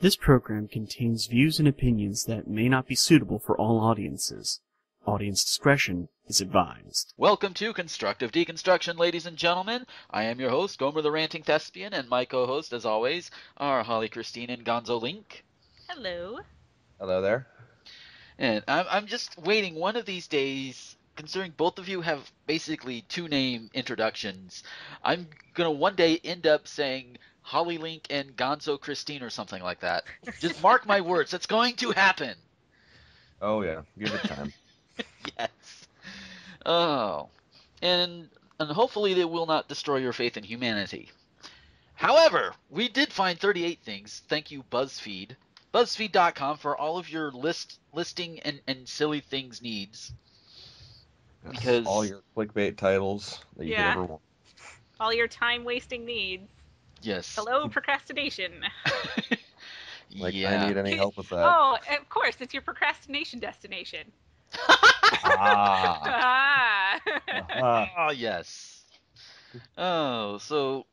This program contains views and opinions that may not be suitable for all audiences. Audience discretion is advised. Welcome to Constructive Deconstruction, ladies and gentlemen. I am your host, Gomer the Ranting Thespian, and my co-host, as always, are Holly Christine and Gonzo Link. Hello. Hello there. And I'm, I'm just waiting one of these days, considering both of you have basically two name introductions, I'm gonna one day end up saying Holly Link and Gonzo Christine or something like that. Just mark my words, that's going to happen. Oh yeah, give it time. yes. Oh, and and hopefully they will not destroy your faith in humanity. However, we did find 38 things. Thank you, BuzzFeed. BuzzFeed.com for all of your list listing and, and silly things needs. Because all your clickbait titles that you Yeah. could ever want. All your time wasting needs. Yes, Hello, procrastination. Like yeah. I need any help with that. oh, of course, it's your procrastination destination. ah. Ah. Oh yes. Oh, so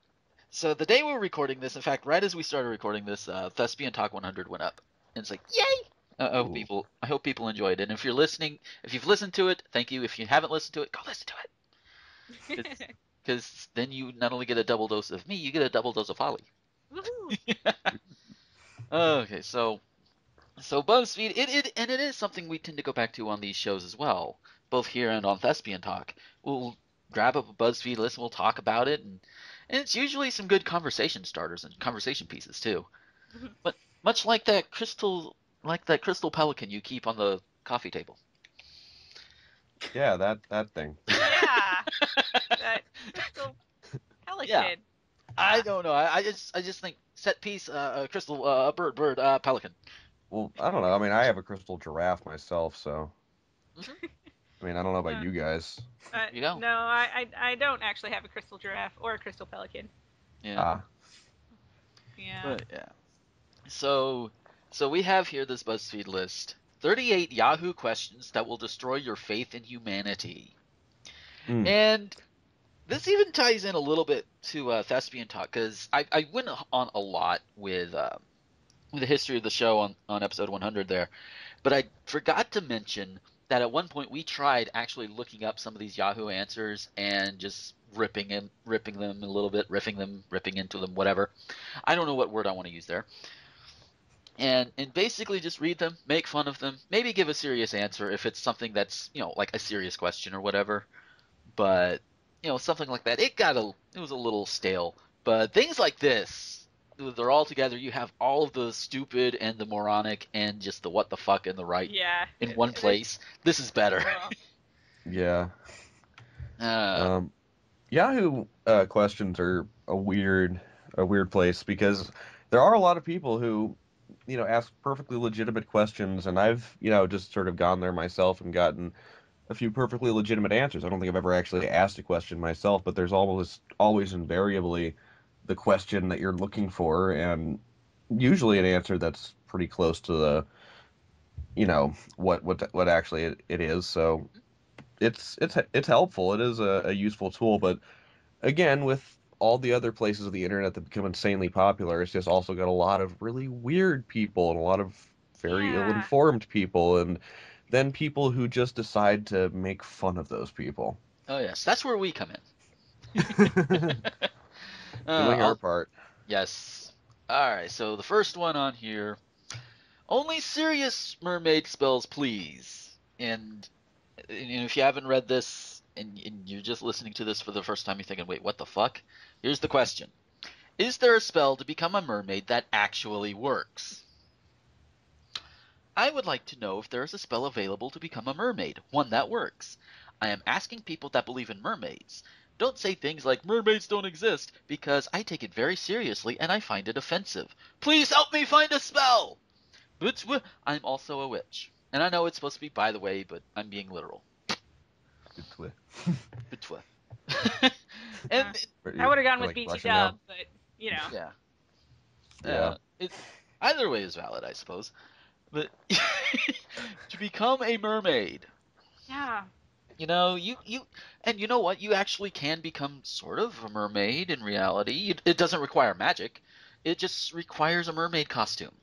so the day we were recording this, in fact, right as we started recording this, uh, Thespian Talk 100 went up, and it's like, yay! Uh, I hope Ooh. people, I hope people enjoyed it. And if you're listening, if you've listened to it, thank you. If you haven't listened to it, go listen to it, because then you not only get a double dose of me, you get a double dose of Holly. Woohoo. Okay, so so BuzzFeed, it, it and it is something we tend to go back to on these shows as well, both here and on Thespian Talk. We'll grab up a BuzzFeed list and we'll talk about it, and and it's usually some good conversation starters and conversation pieces too. but much like that crystal, like that crystal pelican you keep on the coffee table. Yeah, that that thing. yeah. That crystal pelican. I don't know. I, I just I just think set piece, uh, uh, crystal, uh, bird, bird, uh, pelican. Well, I don't know. I mean, I have a crystal giraffe myself, so. Mhm. I mean, I don't know about Uh, you guys. Uh, You go. No, I, I I don't actually have a crystal giraffe or a crystal pelican. Yeah. Ah, Yeah. But yeah. So so we have here this BuzzFeed list. 38 Yahoo questions that will destroy your faith in humanity. Hmm. And this even ties in a little bit to uh, Thespian Talk because I, I went on a lot with uh, the history of the show on, on episode 100 there, but I forgot to mention that at one point we tried actually looking up some of these Yahoo answers and just ripping them, ripping them a little bit, riffing them, ripping into them, whatever. I don't know what word I want to use there. And and basically just read them, make fun of them, maybe give a serious answer if it's something that's you know like a serious question or whatever. But you know something like that, it got a it was a little stale. But things like this, they're all together. You have all of the stupid and the moronic and just the what the fuck and the right yeah. in one place. This is better. yeah. Uh, Um, Yahoo uh, questions are a weird, a weird place because there are a lot of people who, you know, ask perfectly legitimate questions, and I've, you know, just sort of gone there myself and gotten a few perfectly legitimate answers. I don't think I've ever actually asked a question myself, but there's always, always invariably the question that you're looking for, and usually an answer that's pretty close to the, you know, what what what actually it, it is. So it's it's it's helpful. It is a, a useful tool, but again, with all the other places of the internet that become insanely popular, it's just also got a lot of really weird people and a lot of very Yeah. ill-informed people, and then people who just decide to make fun of those people. oh yes, that's where we come in. Doing Uh, our part. Yes. All right. So the first one on here, only serious mermaid spells, please. And, and if you haven't read this and, and you're just listening to this for the first time, you're thinking, "Wait, what the fuck?" Here's the question: Is there a spell to become a mermaid that actually works? I would like to know if there is a spell available to become a mermaid, one that works. I am asking people that believe in mermaids. Don't say things like mermaids don't exist because I take it very seriously and I find it offensive. Please help me find a spell. But I'm also a witch. And I know it's supposed to be by the way, but I'm being literal. Good twist. But tw- and I would have gone with Like BT Dub, but you know. yeah. Yeah. Uh, it, either way is valid, I suppose. But to become a mermaid, Yeah. you know, you you and you know what? You actually can become sort of a mermaid in reality. It, it doesn't require magic. It just requires a mermaid costume.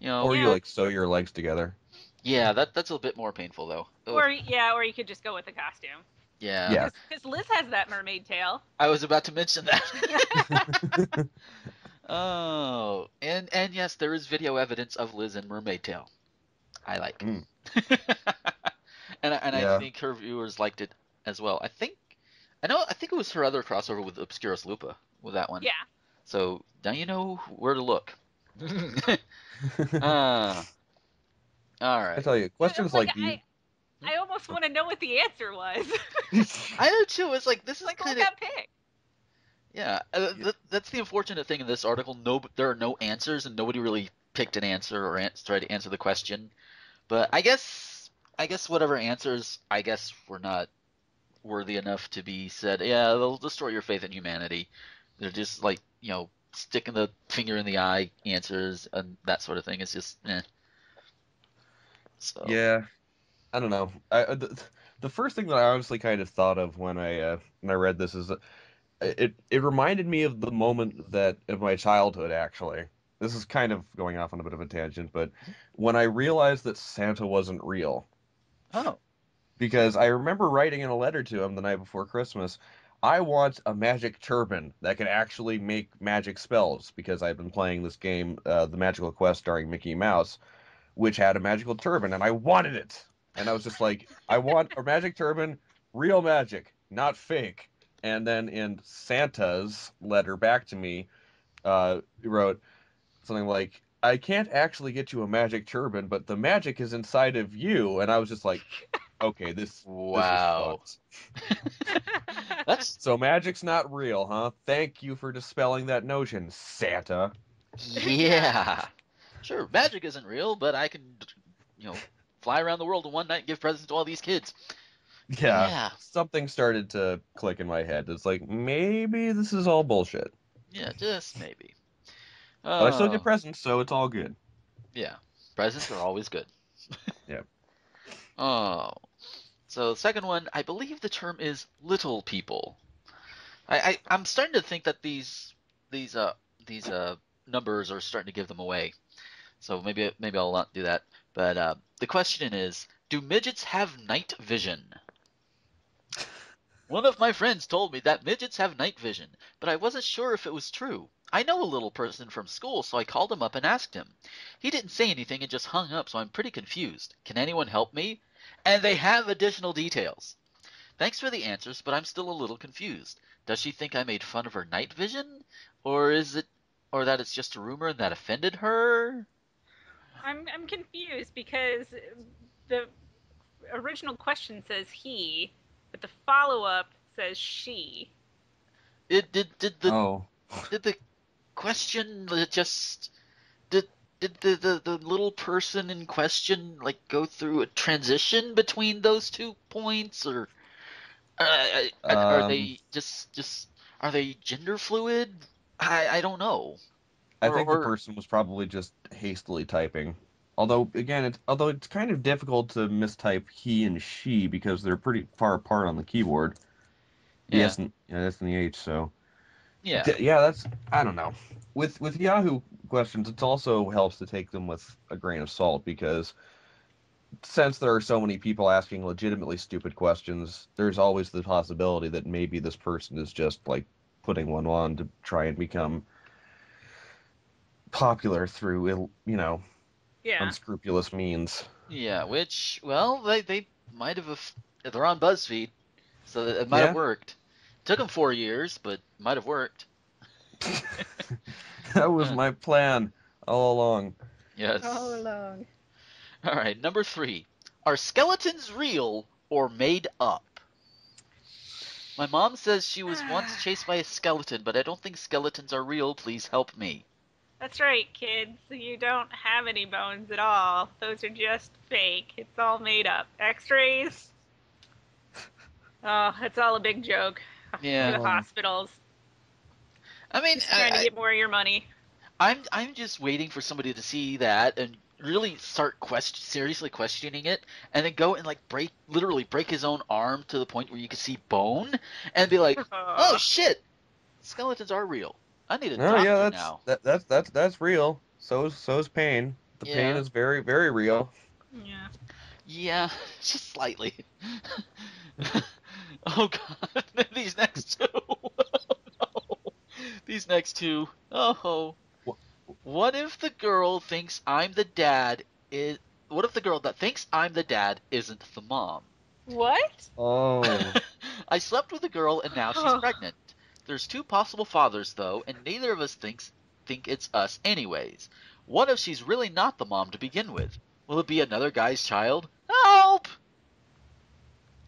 You know, Or you Yeah. like sew your legs together. yeah, that that's a bit more painful though. Ugh. Or yeah, or you could just go with the costume. yeah. Yeah. Because Liz has that mermaid tail. I was about to mention that. oh, and and yes, there is video evidence of Liz in Mermaid Tail. I like. Mm. and I, and I think her viewers liked it as well. I think I know I think it was her other crossover with Obscurus Lupa with that one. Yeah. So now you know where to look. uh, all I right. tell you, questions like, like, these. I, I almost want to know what the answer was. I do too. It's like this is like who kind of got picked? Yeah, uh, th- that's the unfortunate thing in this article. No, there are no answers, and nobody really picked an answer or ans- tried to answer the question. But I guess, I guess whatever answers, I guess were not worthy enough to be said. Yeah, they'll destroy your faith in humanity. They're just like you know, sticking the finger in the eye answers and that sort of thing. It's just, eh. So Yeah, I don't know. I uh, the, the first thing that I honestly kind of thought of when I uh, when I read this is it it reminded me of the moment that of my childhood actually. This is kind of going off on a bit of a tangent, but when I realized that Santa wasn't real, Oh, because I remember writing in a letter to him the night before Christmas, I want a magic turban that can actually make magic spells because I've been playing this game, uh, The Magical Quest, starring Mickey Mouse, which had a magical turban, and I wanted it. And I was just like, I want a magic turban, real magic, not fake. And then in Santa's letter back to me, uh, he wrote something like, I can't actually get you a magic turban, but the magic is inside of you. And I was just like, okay, this, this is wow. fucked. That's So magic's not real, huh? Thank you for dispelling that notion, Santa. Yeah. Sure, magic isn't real, but I can, you know, fly around the world in one night and give presents to all these kids. Yeah. Yeah. Something started to click in my head. It's like maybe this is all bullshit. Yeah, just maybe. But I still Oh, get presents, so it's all good. Yeah. Presents are always good. yeah. Oh. So the second one, I believe the term is little people. I, I I'm starting to think that these these uh these uh numbers are starting to give them away. So maybe maybe I'll not do that. But uh, the question is, do midgets have night vision? One of my friends told me that midgets have night vision, but I wasn't sure if it was true. I know a little person from school, so I called him up and asked him. He didn't say anything and just hung up, so I'm pretty confused. Can anyone help me? And they have additional details. Thanks for the answers, but I'm still a little confused. Does she think I made fun of her night vision? Or is it or that it's just a rumor and that offended her? I'm I'm confused because the original question says he, but the follow up says she. It did did the oh. did the question just did did the, the the little person in question like go through a transition between those two points or uh, uh, are Um, they just just are they gender fluid i i don't know I Or- think or- the person was probably just hastily typing. Although again, it's although it's kind of difficult to mistype he and she because they're pretty far apart on the keyboard. The Yeah. S and S and the H. So yeah D- yeah, that's I don't know. With with Yahoo questions, it also helps to take them with a grain of salt because since there are so many people asking legitimately stupid questions, there's always the possibility that maybe this person is just like putting one on to try and become popular through you know Yeah. unscrupulous means. yeah which well they they might have aff- they're on buzzfeed so it might have worked took them four years but might have worked that was my plan all along. yes All along. All right, number three. Are skeletons real or made up? My mom says she was once chased by a skeleton, but I don't think skeletons are real. Please help me. That's right, kids. You don't have any bones at all. Those are just fake. It's all made up. X-rays. Oh, it's all a big joke. Yeah. The hospitals I mean, just trying I, to get more of your money. I'm I'm just waiting for somebody to see that and really start quest- seriously questioning it, and then go and like break, literally break his own arm to the point where you can see bone, and be like, oh shit, skeletons are real. I need a Oh doctor yeah, that's now. that, that's that's that's real. So is so is pain. the Yeah. pain is very, very real. Yeah. Yeah, just slightly. oh god, these next two. oh, no. These next two. Oh. Wha- What if the girl thinks I'm the dad is what if the girl that thinks I'm the dad isn't the mom? What? Oh. I slept with a girl and now she's Oh. pregnant. There's two possible fathers though, and neither of us thinks think it's us anyways. What if she's really not the mom to begin with? Will it be another guy's child? Help!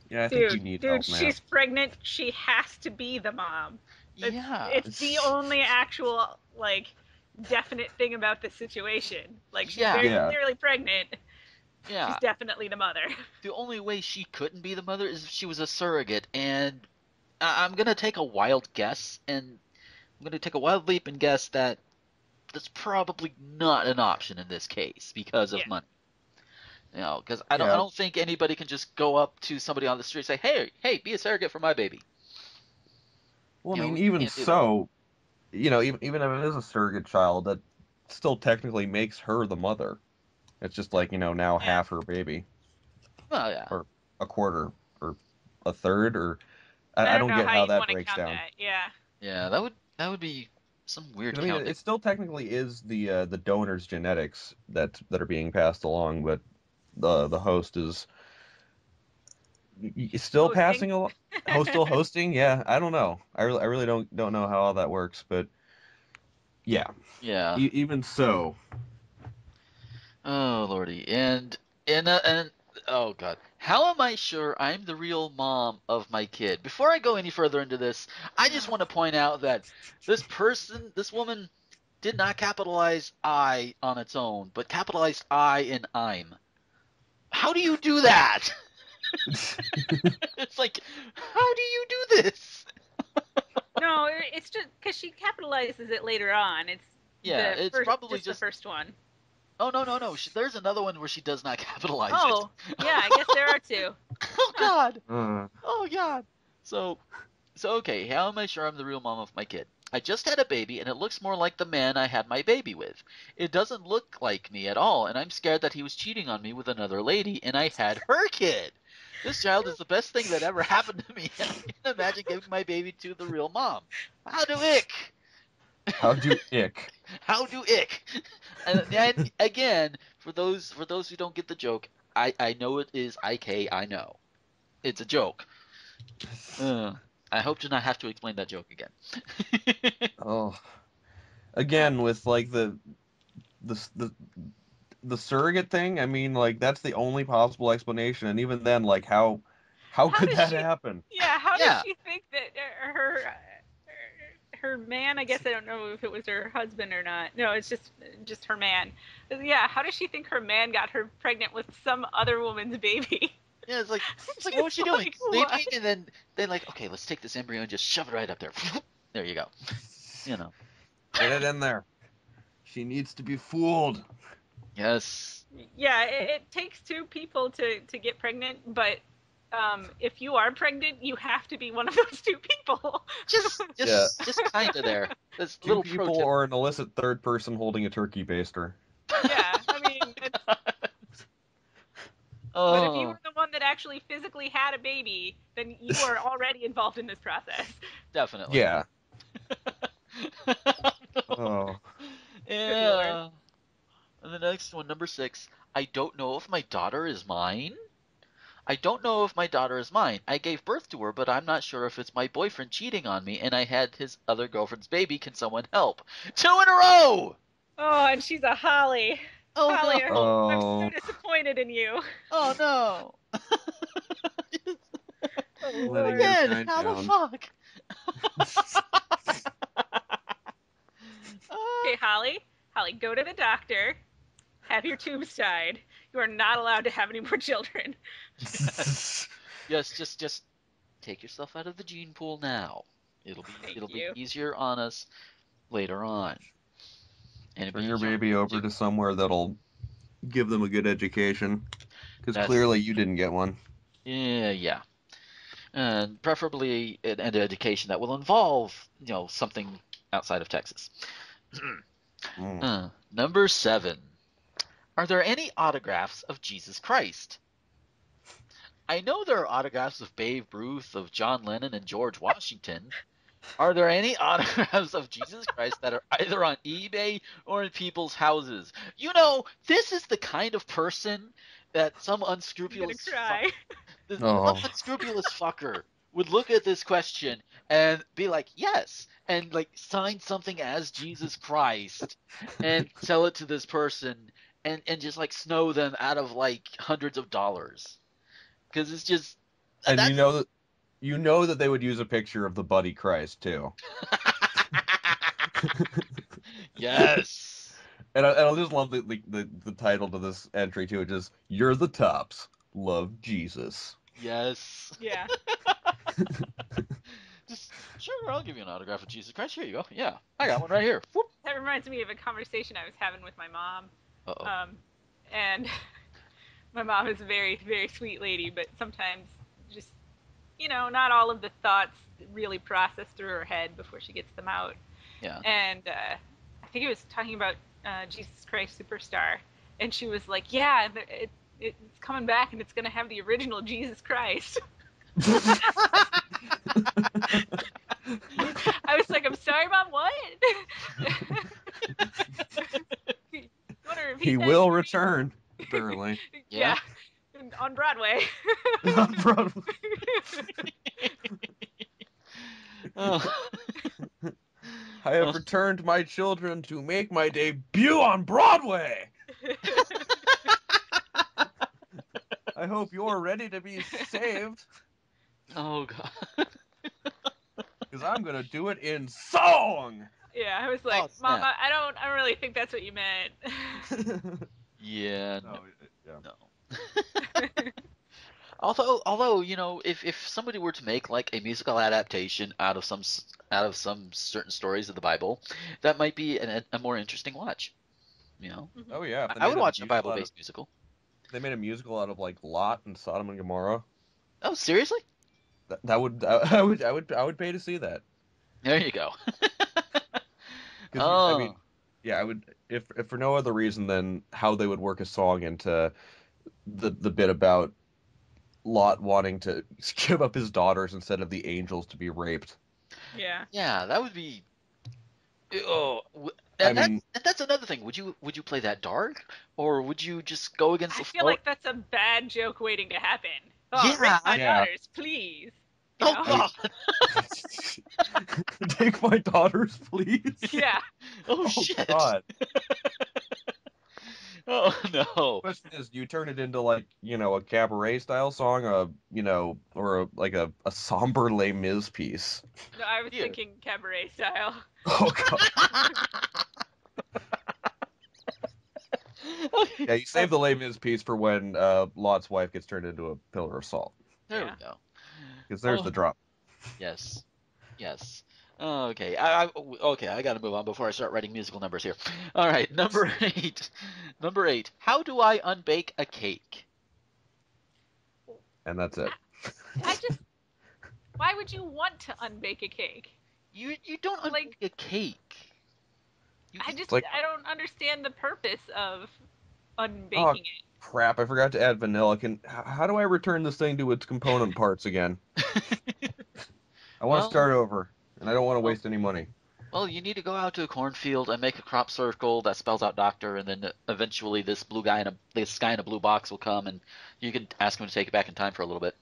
yeah, I think Dude, you need dude, help, man. she's pregnant. She has to be the mom. It's, yeah. It's the only actual, like, definite thing about this situation. Like, she's Yeah. very Yeah. clearly pregnant. yeah. She's definitely the mother. The only way she couldn't be the mother is if she was a surrogate, and I- I'm gonna take a wild guess, and I'm gonna take a wild leap and guess that that's probably not an option in this case because of Yeah. money. You know, because I don't, I don't think anybody can just go up to somebody on the street and say, "Hey, hey, be a surrogate for my baby." Well, you I mean, we even can't that. so, you know, even even if it is a surrogate child, that still technically makes her the mother. It's just like you know now half her baby, Well, yeah, Or a quarter, or a third, or I, I don't don't get how, how that breaks down. that. Yeah. yeah, that would that would be some weird I mean, counting. it still technically is the uh, the donor's genetics that that are being passed along, but the the host is y- y- still Hosting. passing along. Host still hosting? Yeah, I don't know. I really I really don't don't know how all that works, but yeah. yeah. E- even so, Oh lordy, and and uh, and oh god, how am I sure I'm the real mom of my kid? Before I go any further into this, I just want to point out that this person, this woman, did not capitalize I on its own, but capitalized I in I'm. How do you do that? it's like, how do you do this? No, it's just because she capitalizes it later on. It's Yeah, the it's first, probably just, just. the first one. Oh no no no! She, there's another one where she does not capitalize Oh, yeah, I guess there are two. oh god. uh, Oh god. So so okay, how am I sure I'm the real mom of my kid? I just had a baby and it looks more like the man I had my baby with. It doesn't look like me at all, and I'm scared that he was cheating on me with another lady and I had her kid. This child is the best thing that ever happened to me. I can't imagine giving my baby to the real mom. How do ick? How'd you ick? How do ick? And then again, for those for those who don't get the joke, I I know it is IK. I know, it's a joke. Uh, I hope to not have to explain that joke again. Oh, again with like the the the the surrogate thing. I mean, like that's the only possible explanation, and even then, like how how How could that she- happen? Yeah, how Yeah. does she think that uh, her her man? I guess I don't know if it was her husband or not. No, it's just just her man. Yeah, how does she think her man got her pregnant with some other woman's baby? yeah, it's like it's like what was she doing? Like, what? And then then like okay, let's take this embryo and just shove it right up there. There you go. You know. Get it in there. She needs to be fooled. Yes. Yeah, it, it takes two people to to get pregnant, but um, if you are pregnant, you have to be one of those two people. Just just just kind of there. This Two little people tip. or an illicit third person holding a turkey baster. yeah, I mean, it's, oh. but if you were the one that actually physically had a baby, then you are already involved in this process. Definitely. Yeah. Oh. yeah. And the next one, number six. I don't know if my daughter is mine. I don't know if my daughter is mine. I gave birth to her, but I'm not sure if it's my boyfriend cheating on me and I had his other girlfriend's baby. Can someone help? Two in a row! Oh, and she's a Holly. Oh Holly, no! I'm Oh. so disappointed in you. Oh no! Oh, Letting Lord. her Again, shine how the fuck? Okay, Holly. Holly, go to the doctor. Have your tubes tied. You are not allowed to have any more children. Yes, just just take yourself out of the gene pool now. It'll be Thank it'll you. be easier on us later on. And it'll Turn be your baby over to somewhere that'll give them a good education. Because clearly you didn't get one. Yeah, yeah. And preferably an, an education that will involve, you know, something outside of Texas. Mm. Uh, number seven. Are there any autographs of Jesus Christ? I know there are autographs of Babe Ruth, of John Lennon, and George Washington. Are there any autographs of Jesus Christ that are either on eBay or in people's houses? You know, this is the kind of person that some unscrupulous cry. the Oh. some unscrupulous fucker would look at this question and be like, yes, and like sign something as Jesus Christ and sell it to this person and, and just like snow them out of like hundreds of dollars. Because it's just. And you know that you know that they would use a picture of the Buddy Christ too. yes. And I, and I just love the, the, the, the title to this entry too. It just you're the tops. Love Jesus. Yes. Yeah. Just sure, I'll give you an autograph of Jesus Christ. Here you go. Yeah, I got one right here. Whoop. That reminds me of a conversation I was having with my mom. Uh-oh. Um, and my mom is a very, very sweet lady, but sometimes just, you know, not all of the thoughts really process through her head before she gets them out. yeah. And uh, I think it was talking about uh, Jesus Christ Superstar. And she was like, yeah, the- it, it's coming back and it's going to have the original Jesus Christ. I was like, I'm sorry, Mom, what? You wanna repeat He that will for me? return. Apparently. Yeah. On Broadway. On Broadway. Oh. I have returned my children to make my debut on Broadway. I hope you're ready to be saved oh god. because I'm gonna do it in song. yeah, I was oh, like, Oh, Mom. I, I don't, I don't really think that's what you meant. Yeah. No, No. yeah. no. although, although you know, if if somebody were to make like a musical adaptation out of some out of some certain stories of the Bible, that might be an, a more interesting watch. You know, mm-hmm. Oh yeah. I, I would made watch a Bible-based of- musical. They made a musical out of like Lot and Sodom and Gomorrah. Oh, seriously? That, that would I, would I would I would pay to see that. There you go. 'Cause you- oh, I mean, oh. yeah, I would if if for no other reason than how they would work a song into the the bit about Lot wanting to give up his daughters instead of the angels to be raped. yeah. yeah, that would be. Oh, w- I and, that- mean- and that's another thing. Would you would you play that dark, or would you just go against I the feel flow? like that's a bad joke waiting to happen. Oh, Yeah, rape my yeah. daughters, please. You Oh know? god! Take my daughters, please. Yeah. Oh, Oh shit! God. Oh no! question is, do you turn it into like you know a cabaret style song, a you know, or a, like a, a somber Les Mis piece? No, I was Yeah. thinking cabaret style. Oh God. Okay, Yeah, you save the Les Mis piece for when uh, Lot's wife gets turned into a pillar of salt, There Yeah. we go. because there's Oh. the drop. Yes, yes. Okay, I, I okay. I got to move on before I start writing musical numbers here. All right, number eight. Number eight. How do I unbake a cake? And that's it. I just. Why would you want to unbake a cake? You you don't unbake Like- a cake. You I just like- I don't understand the purpose of unbaking Oh, it. Crap! I forgot to add vanilla. Can how do I return this thing to its component parts again? I want to Well- start over, and I don't want to waste any money. Well, you need to go out to a cornfield and make a crop circle that spells out doctor, and then eventually this blue guy in a this guy in a blue box will come, and you can ask him to take it back in time for a little bit.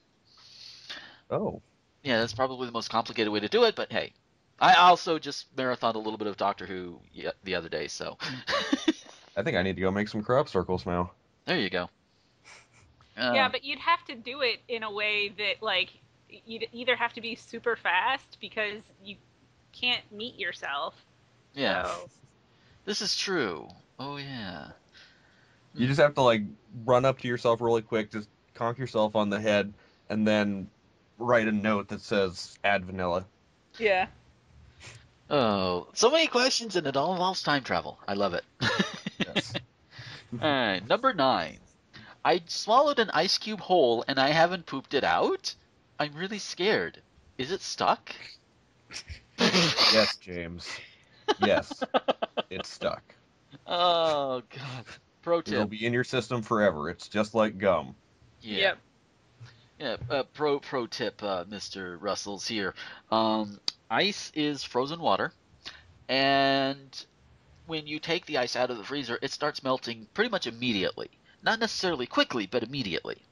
Oh, Yeah, that's probably the most complicated way to do it, but hey. I also just marathoned a little bit of Doctor Who the other day, so I think I need to go make some crop circles now. there you go. Uh, yeah, but you'd have to do it in a way that like you'd either have to be super fast because you can't meet yourself. yeah, So, this is true. Oh yeah. You just have to like run up to yourself really quick, just conk yourself on the head, and then write a note that says "add vanilla." yeah. Oh, so many questions, and it all involves time travel. I love it. Yes. All right, number nine. I swallowed an ice cube whole and I haven't pooped it out. I'm really scared. Is it stuck? yes, James. Yes, it's stuck. Oh god. Pro tip. It'll be in your system forever. It's just like gum. Yeah. Yep. Yeah, uh, pro pro tip, uh, Mr. Russell's here. Um, ice is frozen water, and when you take the ice out of the freezer, it starts melting pretty much immediately. Not necessarily quickly, but immediately.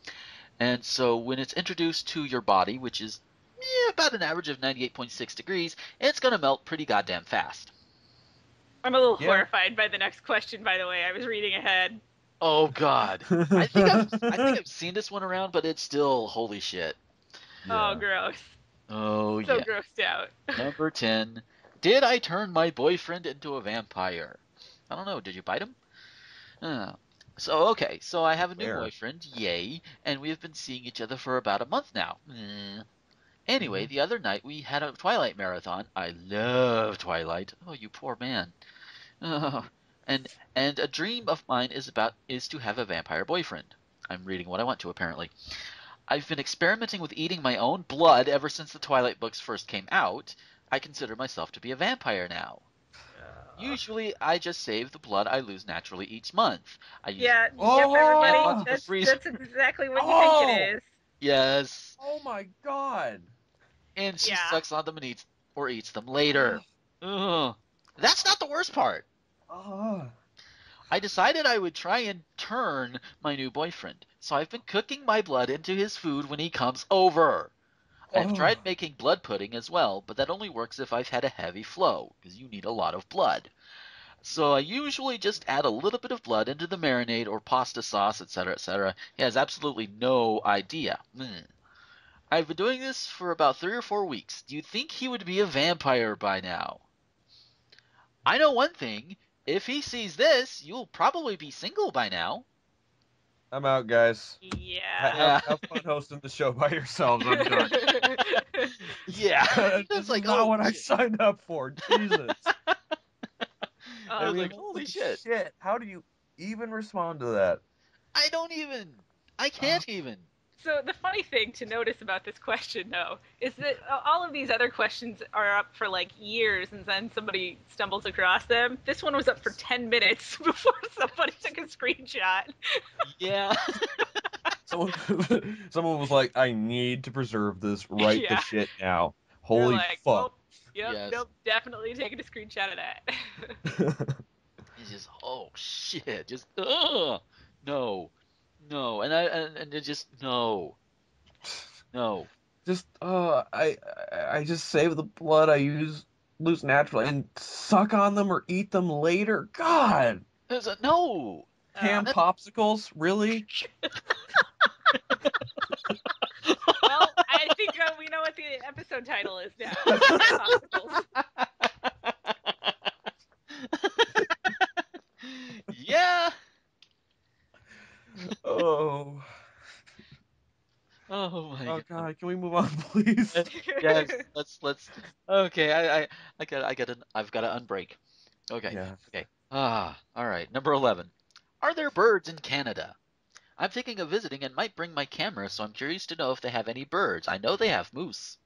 And so when it's introduced to your body, which is eh, about an average of 98.6 degrees, it's going to melt pretty goddamn fast. I'm a little Yeah. horrified by the next question. By the way, I was reading ahead. Oh God, I think I've, I think I've seen this one around, but it's still holy shit. Oh, gross. Oh So yeah. grossed out. Number 10. Did I turn my boyfriend into a vampire? I don't know. Did you bite him? Uh, so, okay. So I have a new Where? boyfriend. Yay. And we have been seeing each other for about a month now. Eh. Anyway, the other night we had a Twilight marathon. I love Twilight. Oh, you poor man. Oh, and and a dream of mine is about is to have a vampire boyfriend. I'm reading what I want to apparently. I've been experimenting with eating my own blood ever since the Twilight books first came out. I consider myself to be a vampire now. Usually, I just save the blood I lose naturally each month. I use Yeah, Oh! yep, everybody. Oh! That's, Freezer. that's exactly what you Oh! think it is. yes, Oh my god. and she Yeah. sucks on them and eats or eats them later. Ugh. That's not the worst part. Ah. I decided I would try and turn my new boyfriend, so I've been cooking my blood into his food when he comes over. I've Oh. tried making blood pudding as well, but that only works if I've had a heavy flow, because you need a lot of blood. So I usually just add a little bit of blood into the marinade or pasta sauce, etc., etc. He has absolutely no idea. Mm. I've been doing this for about three or four weeks. Do you think he would be a vampire by now? I know one thing. If he sees this, you'll probably be single by now. I'm out, guys. Yeah. Yeah. Have, have fun hosting the show by yourselves. I'm done. Yeah. this That's like, not oh, what I signed up for. Jesus. Oh, I was like, holy shit. Shit. How do you even respond to that? I don't even. I can't uh, even. So the funny thing to notice about this question, though, is that all of these other questions are up for like years, and then somebody stumbles across them. This one was up for ten minutes before somebody took a screenshot. Yeah. Someone, someone was like, "I need to preserve this right Yeah. the shit now." Holy like, fuck! Nope, yep, Yes. nope, definitely taking a screenshot of that. It's just oh shit, just ugh, no, no, and I and, and it just no, no. just uh, I I- I just save the blood I use lose naturally and suck on them or eat them later. God, There's a no. ham that- popsicles, really? well, I think uh, we know what the episode title is now. Popsicles. yeah. Oh, Oh my oh God, can we move on, please? yes, let's let's. Okay, I I I got I got an I've got to unbreak. Okay. Yeah. Okay. Ah, all right. Number 11. Are there birds in Canada? I'm thinking of visiting and might bring my camera, so I'm curious to know if they have any birds. I know they have moose.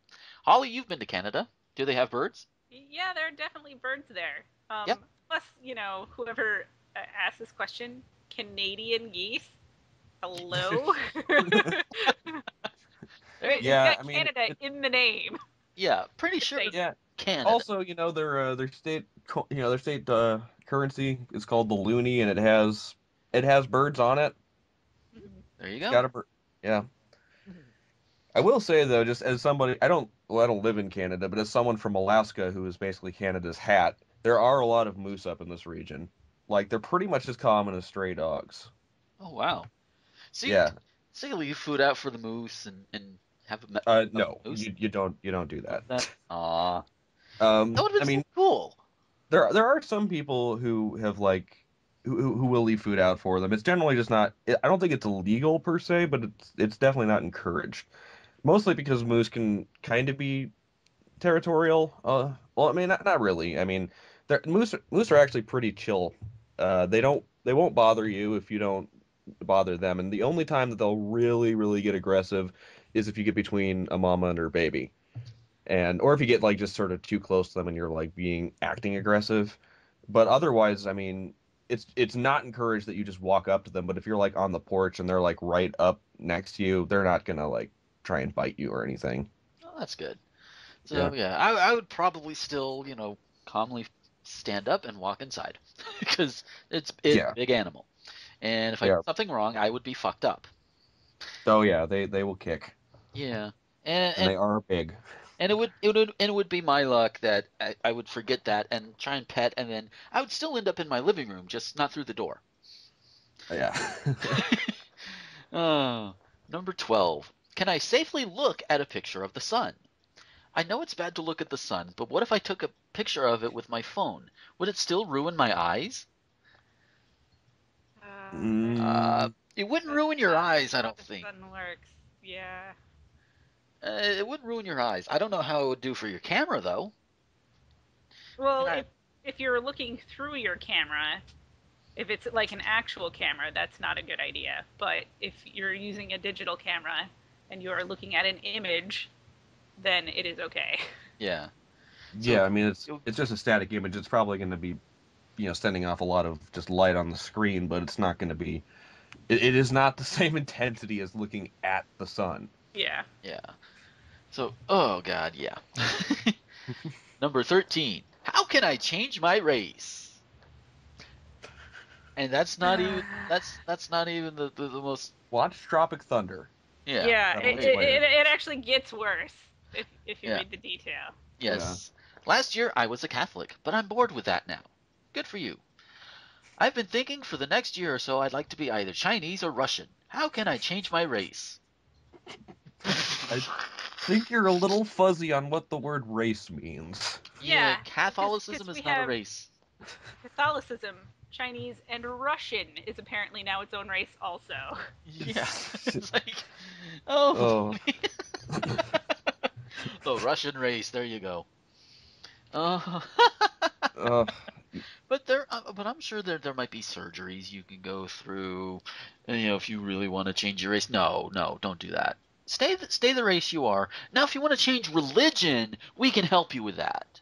Holly, you've been to Canada. Do they have birds? Yeah, there are definitely birds there. Um, Yep. Plus, you know, whoever uh, asked this question, Canadian geese. Hello. Right, Yeah, got I mean, Canada it- in the name. Yeah, pretty sure They- Yeah. Canada. Also, you know their uh, their state you know their state uh, currency is called the loonie, and it has it has birds on it. there you go. got a bird. Yeah. I will say though, just as somebody, I don't, well, I don't live in Canada, but as someone from Alaska who is basically Canada's hat, there are a lot of moose up in this region. Like they're pretty much as common as stray dogs. Oh wow. So you, Yeah. so you leave food out for the moose and and have a. me- Uh, no, moose? you, you don't you don't do that. That, aw, Um, that would have I mean, so cool. there there are some people who have like who who who will leave food out for them. It's generally just not. I don't think it's illegal per se, but it's it's definitely not encouraged. Mostly because moose can kind of be territorial. Uh, well, I mean, not, not really. I mean, they're, moose moose are actually pretty chill. Uh, they don't they won't bother you if you don't bother them. And the only time that they'll really really get aggressive is if you get between a mama and her baby, and or if you get like just sort of too close to them and you're like being acting aggressive. But otherwise, I mean, it's it's not encouraged that you just walk up to them, but if you're like on the porch and they're like right up next to you, they're not gonna like try and bite you or anything. Oh, that's good. So yeah, I, I would probably still, you know, calmly stand up and walk inside because it's, it's Yeah. a big animal, and if I Yeah. did something wrong, I would be fucked up. Oh yeah, they they will kick, Yeah, and and, and, they are big. and it would it would and it would be my luck that I, I would forget that and try and pet, and then I would still end up in my living room, just not through the door. Oh, yeah. Oh, number 12. Can I safely look at a picture of the sun? I know it's bad to look at the sun, but what if I took a picture of it with my phone? Would it still ruin my eyes? Uh, Mm. Uh, it wouldn't ruin your eyes, I don't think. sun works. Yeah. Uh, it wouldn't ruin your eyes. I don't know how it would do for your camera, though. Well, I- if if you're looking through your camera, if it's like an actual camera, that's not a good idea. But if you're using a digital camera and you are looking at an image, then it is okay. Yeah. yeah, I mean it's it's just a static image. It's probably going to be, you know, sending off a lot of just light on the screen, but it's not going to be. It, it is not the same intensity as looking at the sun. Yeah. Yeah. So, oh god, yeah. Number 13. How can I change my race? And that's not even that's that's not even the, the, the most Watch Tropic Thunder. yeah. Yeah. it, it, it, it. it actually gets worse if if you Yeah. read the detail. Yes. Last year I was a Catholic, but I'm bored with that now. Good for you. I've been thinking for the next year or so I'd like to be either Chinese or Russian. How can I change my race? I think you're a little fuzzy on what the word race means. Yeah, Catholicism 'cause is not a race. Catholicism, Chinese, and Russian is apparently now its own race also. Yeah. it's like oh, Oh. the Russian race. There you go. Uh, Uh, but there, uh, but I'm sure there there might be surgeries you can go through. You know, if you really want to change your race. No, no, don't do that. Stay the, stay the race you are. Now, if you want to change religion, we can help you with that.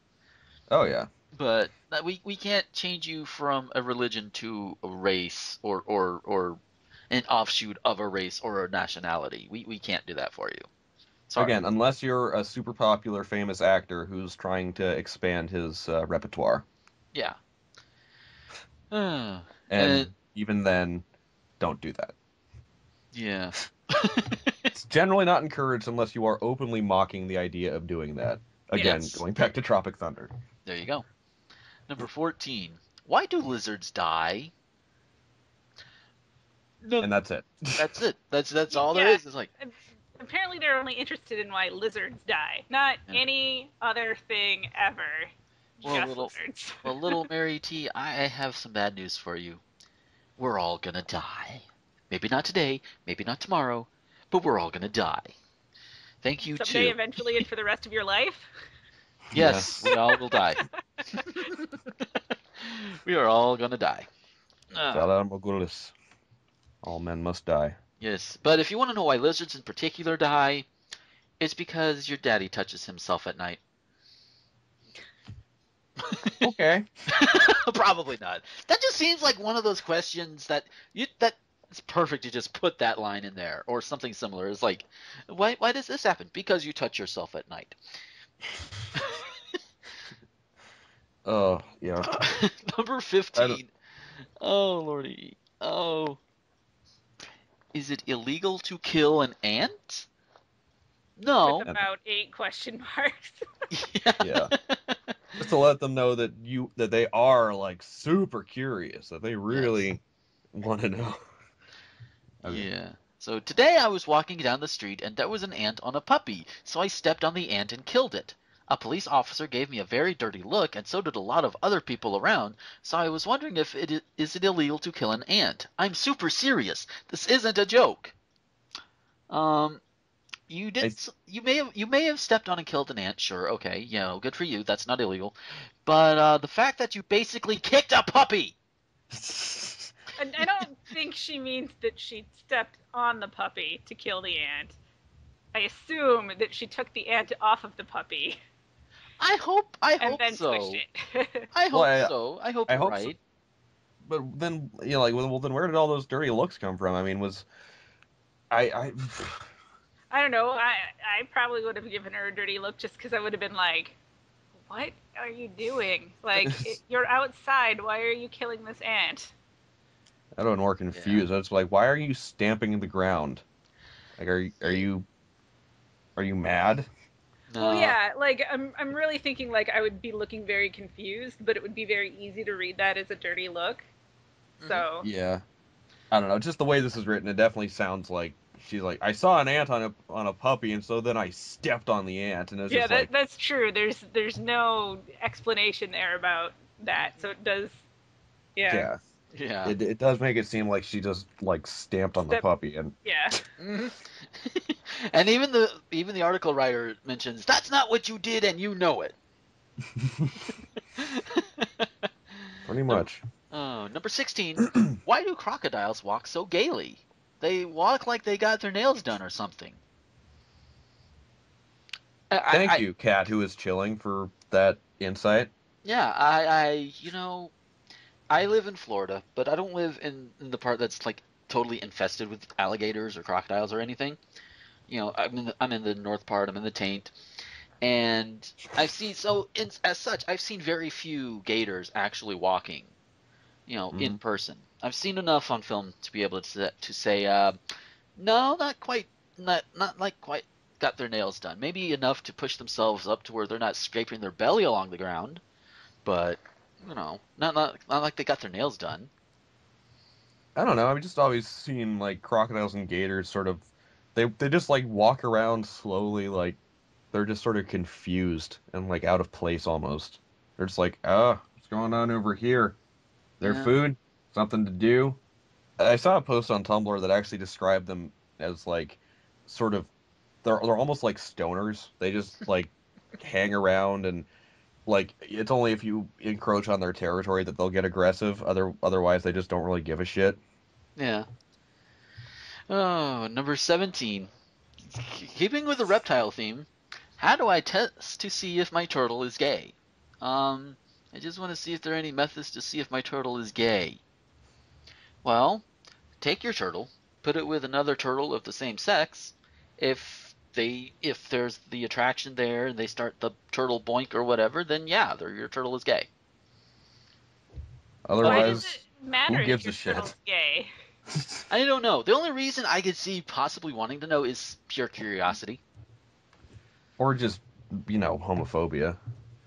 oh yeah. But we we can't change you from a religion to a race or or or an offshoot of a race or a nationality. We we can't do that for you. Sorry. Again, unless you're a super popular, famous actor who's trying to expand his uh, repertoire, Yeah. Uh, and Uh, even then, don't do that. yeah. It's generally not encouraged unless you are openly mocking the idea of doing that. Again, Yes. going back to Tropic Thunder. there you go. Number 14. Why do lizards die? No, And that's it. that's it. That's that's all there Yeah. is. It's like, Apparently, they're only interested in why lizards die, not Yeah. any other thing ever. Well, just little- well, little Mary T, I have some bad news for you. We're all gonna die. Maybe not today, maybe not tomorrow, but we're all gonna die. Thank you Someday, too. eventually, and for the rest of your life. Yes, Yes. we all will die. we are all gonna die. Salam All men must die. yes, but if you want to know why lizards in particular die, it's because your daddy touches himself at night. Okay. Probably not. That just seems like one of those questions that you that it's perfect to just put that line in there or something similar. It's like, why why does this happen? Because you touch yourself at night. Oh, yeah. Number fifteen. Oh lordy. Oh. Is it illegal to kill an ant? No. With about eight question marks. Yeah. Just to let them know that you that they are like super curious, that they really want to know. Okay. Yeah. So today I was walking down the street and there was an ant on a puppy, so I stepped on the ant and killed it. A police officer gave me a very dirty look, and so did a lot of other people around. So I was wondering if it is it illegal to kill an ant. I'm super serious. This isn't a joke. Um, you did. I- s You may have. You may have stepped on and killed an ant. Sure. Okay. You know, good for you. That's not illegal. But uh, the fact that you basically kicked a puppy. And I don't think she means that she stepped on the puppy to kill the ant. I assume that she took the ant off of the puppy I hope. I and hope then so. it. I hope Well, I- so. I hope I you're hope so. right. but then you know, like, well, then where did all those dirty looks come from? I mean, was I I I don't know. I I probably would have given her a dirty look just because I would have been like, "What are you doing? Like, it, you're outside. Why are you killing this ant?" I don't know, more confused. i was like, why are you stamping the ground? Like, are you are you are you mad? Well, yeah. Like, I'm I'm really thinking like I would be looking very confused, but it would be very easy to read that as a dirty look. So Yeah, I don't know. Just the way this is written, it definitely sounds like she's like, I saw an ant on a on a puppy, and so then I stepped on the ant, and it's yeah, just that, like, that's true. There's there's no explanation there about that. So it does. Yeah. yeah, Yeah. it, it does make it seem like she just like stamped on the puppy, and Yeah. Mhm. and even the even the article writer mentions that's not what you did and you know it. pretty much. oh, number 16. Why do crocodiles walk so gaily? They walk like they got their nails done or something. I- I- Thank I- you, Cat, who is chilling for that insight. Yeah, I, I, you know, I live in Florida, but I don't live in, in the part that's like totally infested with alligators or crocodiles or anything. You know, I'm in the, I'm in the north part. I'm in the taint, and I've seen so in, as such, I've seen very few gators actually walking. You know, in person. I've seen enough on film to be able to to say, uh, no, not quite, not not like quite got their nails done. Maybe enough to push themselves up to where they're not scraping their belly along the ground but you know, not not not like they got their nails done. I don't know. I've just always seen like crocodiles and gators sort of they they just like walk around slowly like they're just sort of confused and like out of place almost. They're just like, "Oh, what's going on over here? Their Yeah. food? Something to do?" I saw a post on Tumblr that actually described them as like sort of they're they're almost like stoners. They just like hang around and like it's only if you encroach on their territory that they'll get aggressive. Other otherwise they just don't really give a shit. Yeah. Oh, number seventeen. Keeping with the reptile theme, how do I test to see if my turtle is gay? Um, I just want to see if there are any methods to see if my turtle is gay. Well, take your turtle, put it with another turtle of the same sex. If they, if there's the attraction there, and they start the turtle boink or whatever, then yeah, your turtle is gay. Otherwise, does it matter who gives a shit? gay? I don't know. The only reason I could see possibly wanting to know is pure curiosity. or just you know homophobia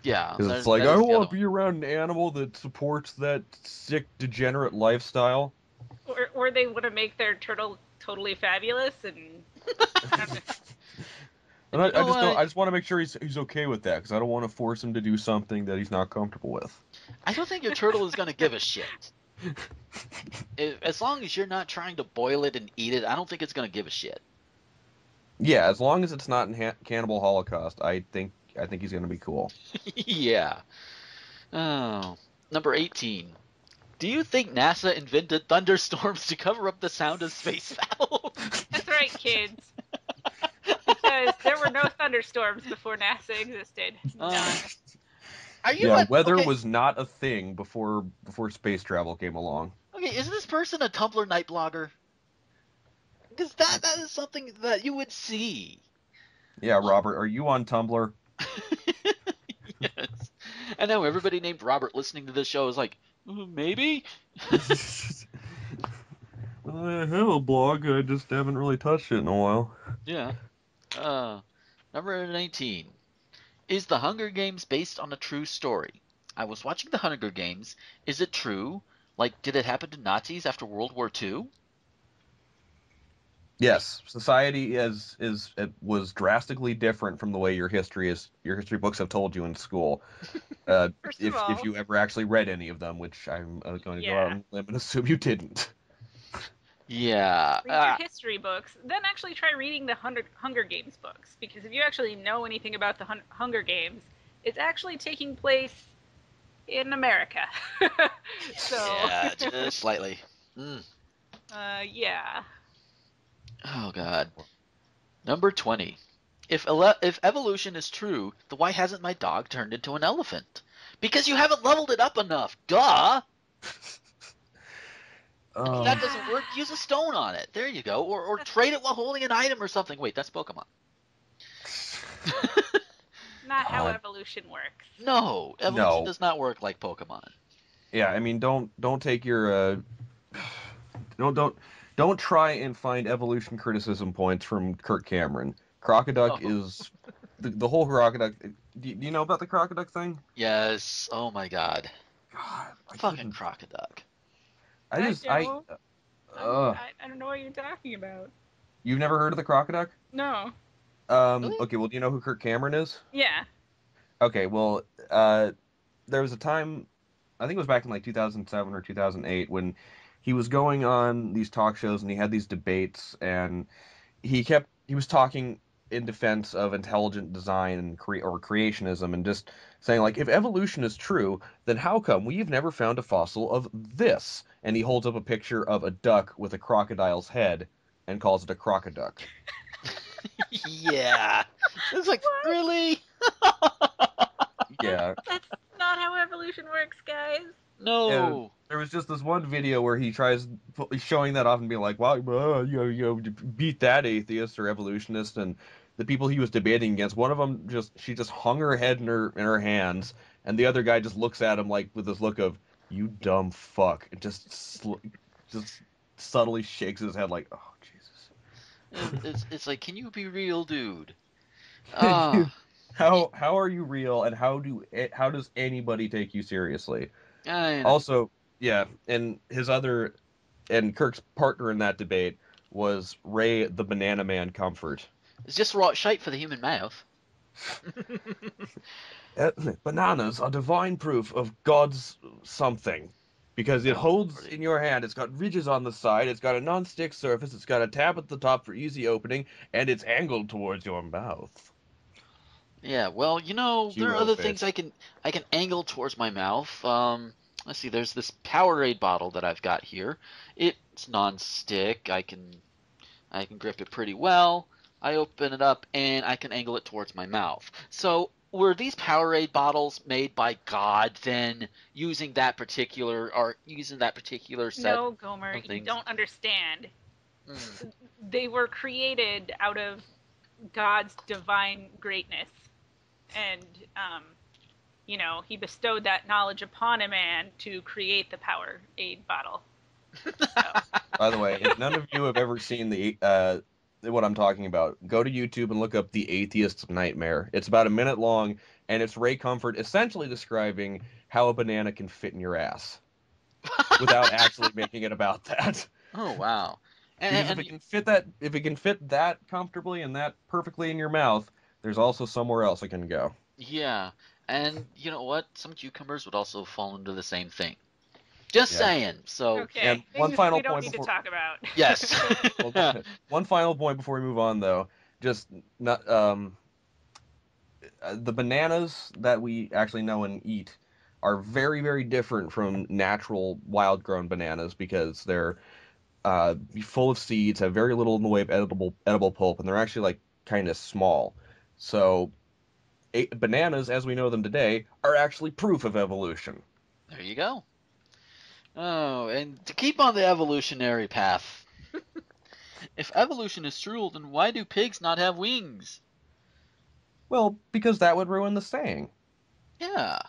Yeah, because there's- it's like that I is don't want to be around an animal that supports that sick degenerate lifestyle. Or or they want to make their turtle totally fabulous and. And I, I just don't. I just want to make sure he's he's okay with that because I don't want to force him to do something that he's not comfortable with. I don't think your turtle is going to give a shit. If- as long as you're not trying to boil it and eat it, I don't think it's going to give a shit. Yeah, as long as it's not in ha- Cannibal Holocaust, I think I think he's gonna be cool. yeah. Oh, number 18. Do you think NASA invented thunderstorms to cover up the sound of space battle? That's right, kids. because there were no thunderstorms before NASA existed. Uh, Are you Yeah, a- weather okay, was not a thing before before space travel came along. Okay, is this person a Tumblr night blogger? Because that that is something that you would see. Yeah, Robert, are you on Tumblr? yes. I know everybody named Robert listening to this show is like, "Uh, maybe. I have a blog. I just haven't really touched it in a while. Yeah. Uh, number 19. Is the Hunger Games based on a true story? I was watching the Hunger Games. Is it true? Like, did it happen to Nazis after World War II? Yes, society is is it was drastically different from the way your history is your history books have told you in school. Uh, First of if all- if you ever actually read any of them, which I'm uh, going to go out Yeah. on a limb and assume you didn't. Yeah. Read uh, your history books, then actually try reading the Hunger, Hunger Games books. Because if you actually know anything about the Hunger Games, it's actually taking place in America. so, yeah, just slightly. Mm. uh, yeah. Oh God. Number twenty. If ele- if evolution is true, then why hasn't my dog turned into an elephant? Because you haven't leveled it up enough. Duh. Oh. That doesn't work. Use a stone on it. There you go. Or or trade it while holding an item or something. Wait, that's Pokemon. Not how God. evolution works. no, evolution No. does not work like Pokemon. Yeah, I mean, don't don't take your uh, don't don't don't try and find evolution criticism points from Kirk Cameron. Crocoduck Oh. is the, the whole Crocoduck. Do, do you know about the Crocoduck thing? Yes. Oh my God. God, I Fucking couldn't- Crocoduck. I I just I. don't. Uh, I, I don't know what you're talking about. you've never heard of the Crocoduck? No. Um. Really? Okay. Well, do you know who Kirk Cameron is? Yeah. Okay, well, uh, there was a time, I think it was back in like 2007 or 2008, when he was going on these talk shows and he had these debates, and he kept he was talking in defense of intelligent design and cre- or creationism, and just saying like, if evolution is true, then how come we've never found a fossil of this? And he holds up a picture of a duck with a crocodile's head and calls it a crocoduck. yeah. It's like What? really. Yeah, That's not how evolution works, guys. No. There was just this one video where he tries showing that off and being like, "Wow, uh, you know, you know, beat that atheist or evolutionist," and the people he was debating against, one of them just she just hung her head in her in her hands, and the other guy just looks at him like with this look of "you dumb fuck," and just sl- just subtly shakes his head like, "Oh Jesus." It's it's like, can you be real, dude? Ah, How how are you real, and how do eh, how does anybody take you seriously? I know. Also, yeah, and his other and Kirk's partner in that debate was Ray the Banana Man Comfort. It's just the right shape for the human mouth. Uh, Bananas are divine proof of God's something. Because it holds in your hand, it's got ridges on the side, it's got a non-stick surface, it's got a tab at the top for easy opening, and it's angled towards your mouth. Yeah, well, you know, there are other face. things I can I can angle towards my mouth. Um, let's see, there's this Powerade bottle that I've got here. It's non-stick. I can I can grip it pretty well. I open it up and I can angle it towards my mouth. So were these Powerade bottles made by God then using that particular or using that particular set? No, Gomer, of you don't understand. Mm. They were created out of God's divine greatness, and um, you know, He bestowed that knowledge upon a man to create the Power Aid bottle. By the way, if none of you have ever seen the uh, what I'm talking about, go to YouTube and look up the Atheist's Nightmare. It's about a minute long, and it's Ray Comfort essentially describing how a banana can fit in your ass without actually making it about that. Oh wow. And, Because if it can fit that, if it can fit that comfortably and that perfectly in your mouth, there's also somewhere else it can go. Yeah, and you know what? Some cucumbers would also fall into the same thing. Just Yeah. saying. So Okay, and things one that final we don't point need before- to talk about. yes. Well, one final point before we move on, though, just not um, uh, the bananas that we actually know and eat are very, very different from natural wild-grown bananas because they're uh, full of seeds, have very little in the way of edible edible pulp, and they're actually like kind of small. So, a- bananas, as we know them today, are actually proof of evolution. There you go. Oh, and to keep on the evolutionary path. if evolution is true, then why do pigs not have wings? Well, because that would ruin the saying. Yeah.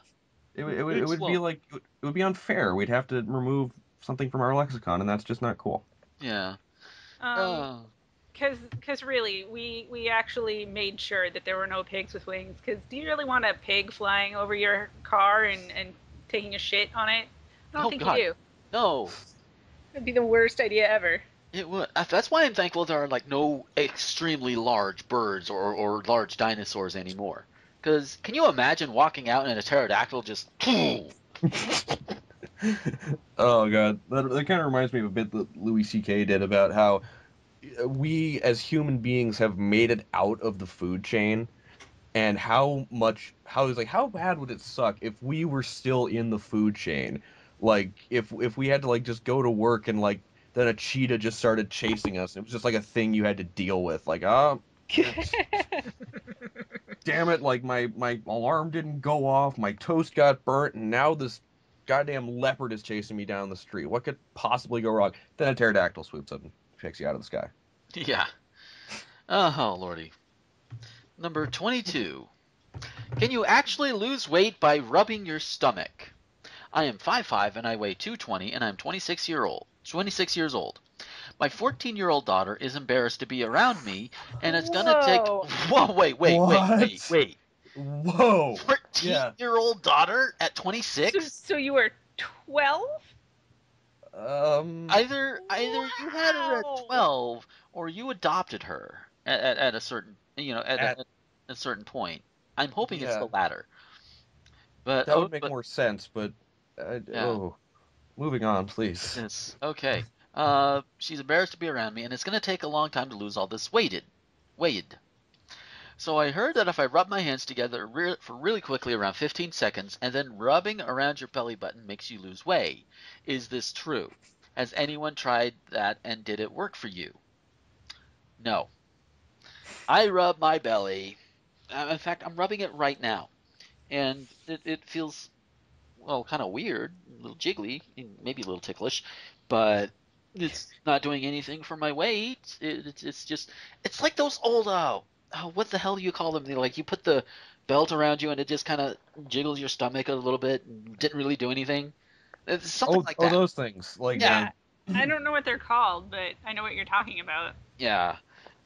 It, would- it, would- it It's would be like it would be unfair. We'd have to remove something from our lexicon, and that's just not cool. Yeah. Um, oh. Because, because really, we we actually made sure that there were no pigs with wings. Because do you really want a pig flying over your car and, and taking a shit on it? I don't Oh, think God. you do. No. It'd be the worst idea ever. It would. That's why I'm thankful there are like no extremely large birds or, or large dinosaurs anymore. Because can you imagine walking out and a pterodactyl just oh god, that, that kind of reminds me of a bit that Louis C.K. did about how we as human beings have made it out of the food chain, and how much how he's like how bad would it suck if we were still in the food chain, like if if we had to like just go to work and like then a cheetah just started chasing us. It was just like a thing you had to deal with. Like, oh, damn it! Like my my alarm didn't go off. My toast got burnt, and now this goddamn leopard is chasing me down the street. What could possibly go wrong? Then a pterodactyl swoops up and picks you out of the sky. Yeah. Oh, lordy. Number 22. Can you actually lose weight by rubbing your stomach? I am 5'5 and I weigh 220 and I'm 26 year old. 26 years old. My 14 year old daughter is embarrassed to be around me and it's gonna take. Whoa. Whoa, wait, wait, wait, wait, wait. Whoa! 14 Yeah. year old daughter at So, 26? so you were 12? Um. Either either you had her at 12 or you adopted her at, at, at a certain you know at, At- at a certain point. I'm hoping it's the latter. But that oh, would make but- more sense, but uh, Yeah. oh, moving on, please. Yes. Okay. Uh, she's embarrassed to be around me, and it's going to take a long time to lose all this weighted. Weighed. So I heard that if I rub my hands together re- for really quickly, around 15 seconds, and then rubbing around your belly button makes you lose weight. Is this true? Has anyone tried that and did it work for you? No. I rub my belly. Uh, in fact, I'm rubbing it right now, and it, it feels well, kind of weird, a little jiggly, maybe a little ticklish, but it's not doing anything for my weight. It, it's it's just it's like those old uh oh, what the hell do you call them? They like you put the belt around you and it just kind of jiggles your stomach a little bit and didn't really do anything. It's something oh, like oh, those things. Like Yeah. um, I don't know what they're called, but I know what you're talking about. Yeah,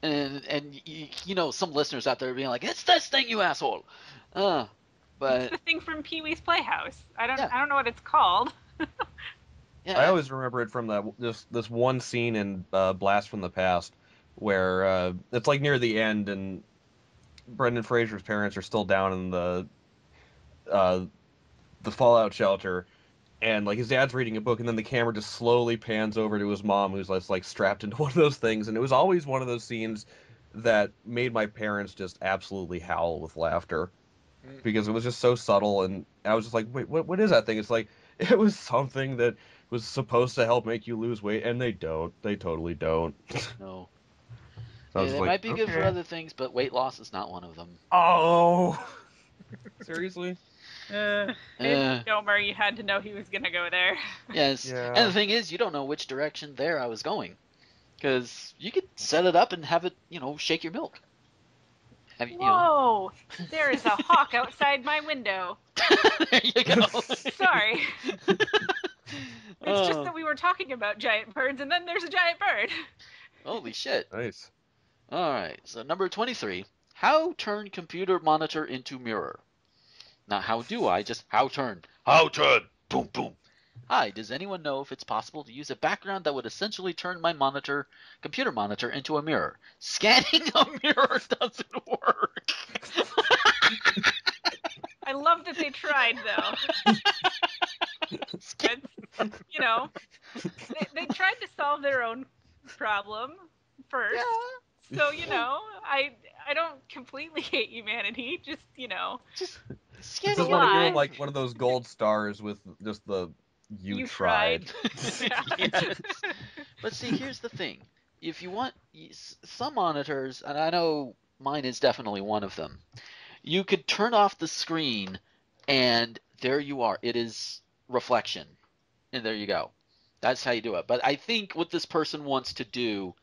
and and you, you know some listeners out there being like, "It's this thing, you asshole," uh, It's but the thing from Pee Wee's Playhouse. I don't Yeah. I don't know what it's called. yeah, I always remember it from that this this one scene in uh, Blast from the Past where uh, it's like near the end and Brendan Fraser's parents are still down in the uh, the fallout shelter and like his dad's reading a book and then the camera just slowly pans over to his mom who's just like strapped into one of those things and it was always one of those scenes that made my parents just absolutely howl with laughter Mm. because it was just so subtle and I was just like wait what what is that thing it's like it was something that was supposed to help make you lose weight, and they don't. They totally don't. no. So Yeah, was they like, might be good for other things, but weight loss is not one of them. Oh, seriously? Uh, Uh. don't worry, you had to know he was gonna go there. Yes. Yeah. And the thing is, you don't know which direction there I was going, because you could set it up and have it, you know, shake your milk. Have you, you know, Whoa! There is a hawk outside my window. there you go. Sorry. It's just Oh, that we were talking about giant birds, and then there's a giant bird. holy shit. Nice. All right. So number 23. How turn computer monitor into mirror? Not how do I, just how turn. How turn. Boom boom. Hi, does anyone know if it's possible to use a background that would essentially turn my monitor, computer monitor, into a mirror? Scanning a mirror doesn't work. I love that they tried, though. It's- you know, they, they tried to solve their own problem first. So you know, I I don't completely hate humanity. Just you know, Just This scanning is a one of your, like one of those gold stars with just the you, You tried. Yes. But see, here's the thing: if you want some monitors, and I know mine is definitely one of them, you could turn off the screen, and there you are. It is reflection, and there you go. That's how you do it. But I think what this person wants to do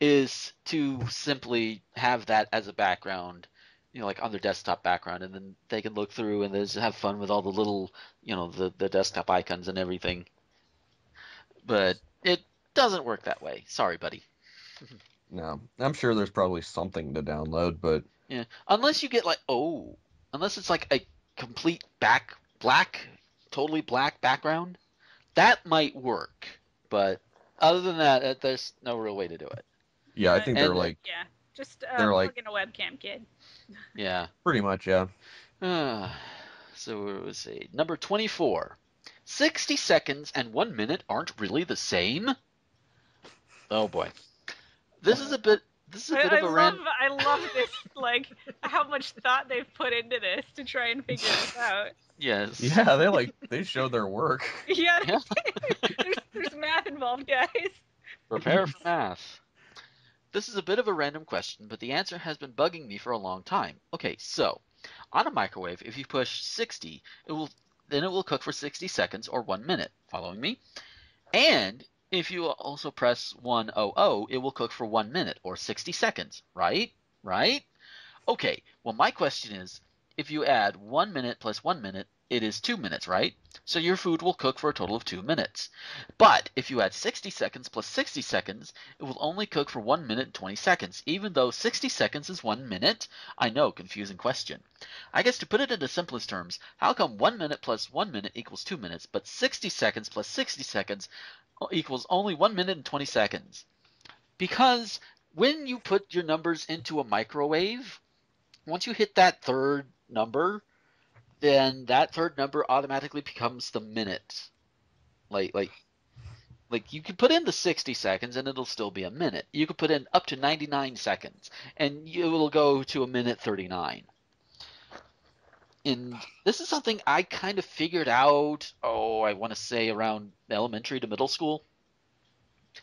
is to simply have that as a background, you know, like on their desktop background, and then they can look through and just have fun with all the little, you know, the the desktop icons and everything. But it doesn't work that way. Sorry, buddy. No, I'm sure there's probably something to download, but Yeah, unless you get like oh, unless it's like a complete back black, totally black background, that might work. But other than that, uh, there's no real way to do it. Yeah, I Uh, think they're like yeah, just uh, They're like- in a webcam, kid. Yeah. pretty much, yeah. Ah, so let's see. Number 24. 60 seconds and 1 minute aren't really the same? Oh boy. This is a bit this is a I, bit I of a love ran- I love this like how much thought they've put into this to try and figure this out. Yes. Yeah, they like they showed their work. Yeah, Yeah. there's, there's math involved, guys. Prepare for math. This is a bit of a random question, but the answer has been bugging me for a long time. Okay, so on a microwave, if you push 60, it will then it will cook for 60 seconds or one minute. Following me? And if you also press 100, it will cook for one minute or 60 seconds, right? Right? Okay, well, my question is if you add one minute plus one minute, it is two minutes, right? So your food will cook for a total of two minutes. But if you add 60 seconds plus 60 seconds, it will only cook for one minute and 20 seconds, even though 60 seconds is one minute. I know, confusing question. I guess to put it into simplest terms, how come one minute plus one minute equals two minutes, but 60 seconds plus 60 seconds equals only one minute and 20 seconds? Because when you put your numbers into a microwave, once you hit that third number, then that third number automatically becomes the minute. Like like like you could put in the 60 seconds and it'll still be a minute. You could put in up to 99 seconds and it will go to a minute 39. And this is something I kind of figured out, oh, I want to say around elementary to middle school.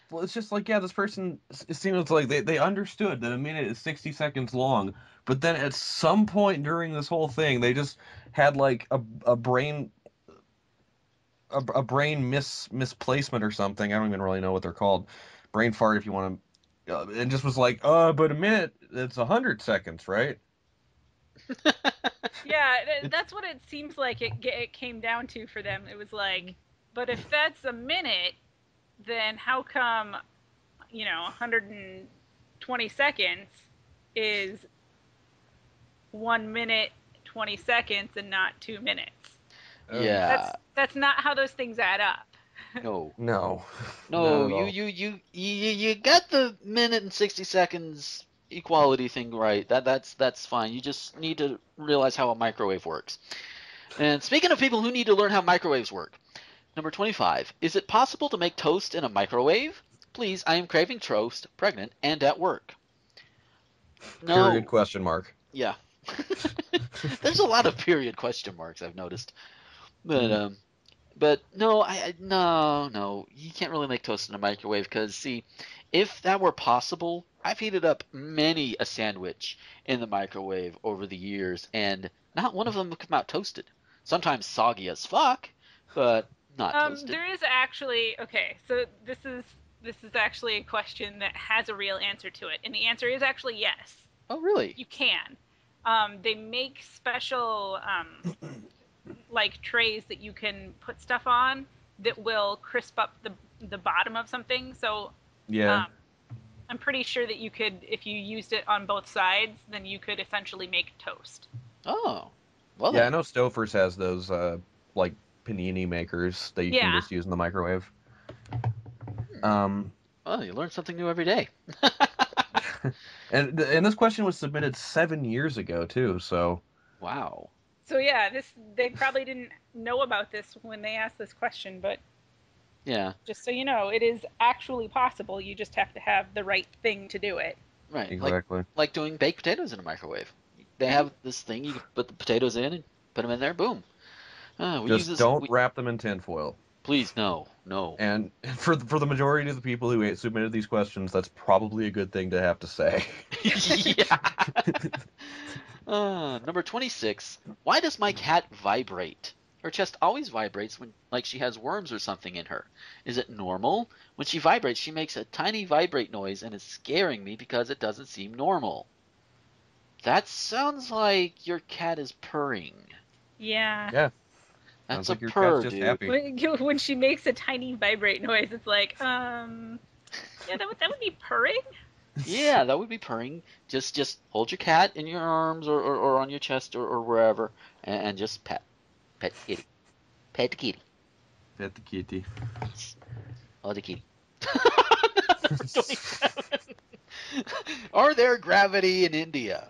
Well, it's just like yeah, this person. It seems like they they understood that a minute is sixty seconds long, but then at some point during this whole thing, they just had like a a brain. A, a brain mis misplacement or something. I don't even really know what they're called. Brain fart, if you want to. Uh, and just was like, uh, but a minute, it's a hundred seconds, right? yeah, th- that's what it seems like it it came down to for them. It was like, but if that's a minute, then how come, you know, 120 seconds is one minute 20 seconds and not two minutes? yeah. That's that's not how those things add up. No. No. No, you, you you you you got the minute and 60 seconds equality thing right. That that's that's fine. You just need to realize how a microwave works. And speaking of people who need to learn how microwaves work, number 25, is it possible to make toast in a microwave? Please, I am craving toast, pregnant, and at work. No. Period question mark. Yeah. There's a lot of period question marks I've noticed. But um but no, I I- no, no. You can't really make toast in a microwave cuz see, if that were possible, I've heated up many a sandwich in the microwave over the years and not one of them would come out toasted. Sometimes soggy as fuck, but not Um, toasted. there is actually okay. So this is this is actually a question that has a real answer to it, and the answer is actually yes. Oh, really? You can. Um, they make special um, like trays that you can put stuff on that will crisp up the the bottom of something. So Yeah. um, I'm pretty sure that you could, if you used it on both sides, then you could essentially make toast. Oh. Well, yeah, I know Stouffer's has those uh like panini makers that you Yeah. can just use in the microwave. Um, well, you learn something new every day. and and this question was submitted seven years ago too. So Wow. So yeah, this they probably didn't know about this when they asked this question, but Yeah. just so you know, it is actually possible. You just have to have the right thing to do it. Right. Like exactly. like doing baked potatoes in a microwave. They have this thing you can put the potatoes in and put them in there. Boom. Uh, we use just this, don't we- wrap them in tinfoil. please, no, no. And for for the majority of the people who submitted these questions, that's probably a good thing to have to say. yeah. uh, number twenty-six. Why does my cat vibrate? Her chest always vibrates when, like, she has worms or something in her. Is it normal? When she vibrates, she makes a tiny vibrate noise, and it's scaring me because it doesn't seem normal. That sounds like your cat is purring. Yeah. Yeah. That's Sounds a like your purr, cat's just dude. happy. When, when she makes a tiny vibrate noise, it's like, um, yeah, that would that would be purring. Yeah, that would be purring. Just just hold your cat in your arms or, or, or on your chest or, or wherever and, and just pet. Pet the kitty. Pet the kitty. Pet the kitty. Oh, the kitty. Number 27. Are there gravity in India?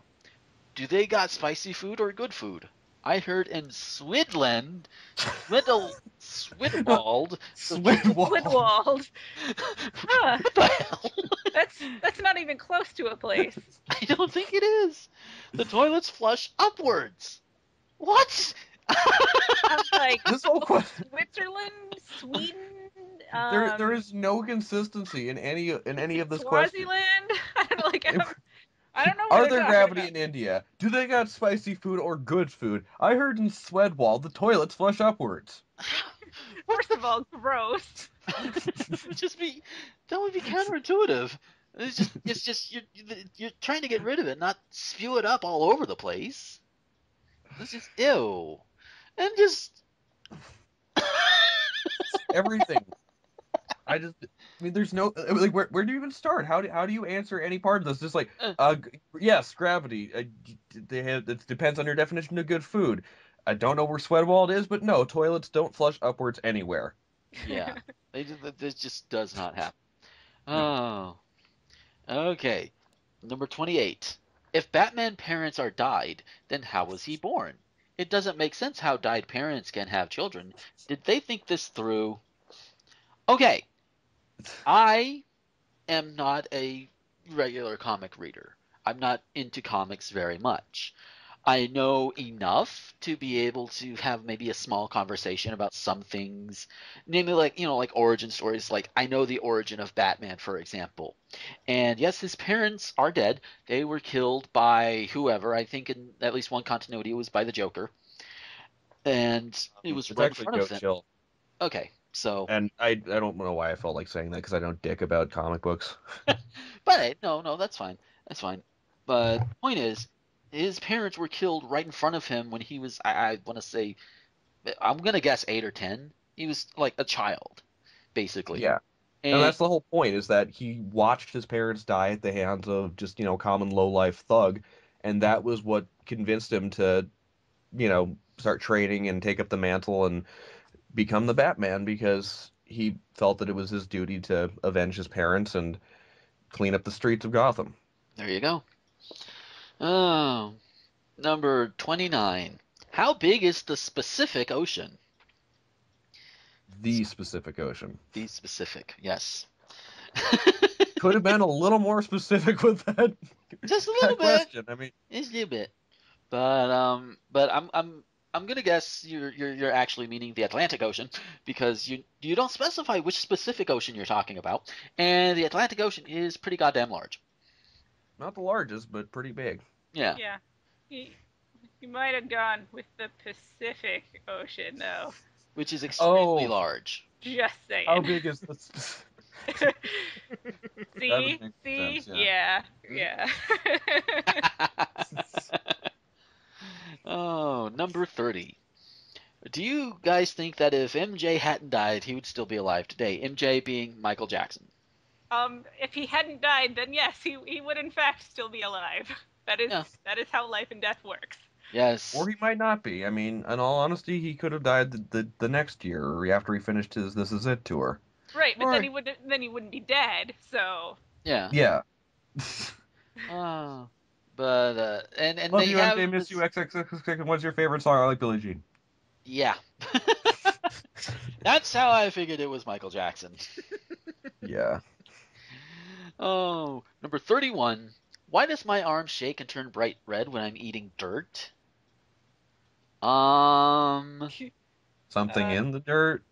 Do they got spicy food or good food? I heard in Swidland, Swindle, Swidwald. Woodwald. Huh. what the hell? That's that's not even close to a place. I don't think it is. The toilets flush upwards. What? I'm like This whole question. Switzerland, Sweden. Um, There, there is no consistency in any in any of this question. Swaziland. I don't like. I don't- I don't know. What Are there gravity in India? Do they got spicy food or good food? I heard in Swedwall the toilets flush upwards. First of all, gross. just be that would be counterintuitive. It's just it's just you're you're trying to get rid of it, not spew it up all over the place. It's just ew, and just Everything. I just, I mean, there's no like, where, where do you even start? How do how do you answer any part of this? Just like, Uh. uh, yes, gravity. Uh, they have, it depends on your definition of good food. I don't know where Swedwald is, but no, toilets don't flush upwards anywhere. yeah, they, ju- this just does not happen. Oh, okay. Number twenty-eight. If Batman parents are died, then how was he born? It doesn't make sense how died parents can have children. Did they think this through? Okay, I am not a regular comic reader. I'm not into comics very much. I know enough to be able to have maybe a small conversation about some things, namely like you know like origin stories. Like I know the origin of Batman, for example, and yes, his parents are dead. They were killed by whoever. I think in at least one continuity it was by the Joker, and it was It's right in front Joe of them. Chill, Okay, so and I I don't know why I felt like saying that because I don't dick about comic books. But no, no, that's fine. That's fine. But the point is, his parents were killed right in front of him when he was, I, I want to say, I'm going to guess 8 or 10. He was like a child, basically. Yeah. And, And that's the whole point is that he watched his parents die at the hands of just, you know, common low life thug. And that was what convinced him to, you know, start training and take up the mantle and become the Batman because he felt that it was his duty to avenge his parents and clean up the streets of Gotham. there you go. Oh, number 29. How big is the specific ocean? The specific ocean. The specific, yes. Could have been a little more specific with that, Just a little bit. question. I mean, It's a little bit, but um, but I'm I'm I'm gonna guess you're you're you're actually meaning the Atlantic Ocean because you you don't specify which specific ocean you're talking about, and the Atlantic Ocean is pretty goddamn large. not the largest, but pretty big. Yeah. Yeah. You, you might have gone with the Pacific Ocean, though. Which is extremely Oh. large. Just saying. How big is the specific? See? See? sense, yeah. yeah. Yeah. oh, number thirty. Do you guys think that if MJ hadn't died, he would still be alive today? MJ being Michael Jackson. um, if he hadn't died, then yes, he, he would in fact still be alive. That is Yeah. that is how life and death works. Yes. Or he might not be. I mean, in all honesty, he could have died the, the, the next year or after he finished his This Is It tour. Right, but Right. then he would then he wouldn't be dead. So Yeah. Yeah. Oh. But uh, and and Love they you, have MJ, miss this- you, XXX. And what's your favorite song? I like Billie Jean. Yeah. That's how I figured it was Michael Jackson. Yeah. Oh, number 31. Why does my arm shake and turn bright red when I'm eating dirt? Um, Something Uh, in the dirt?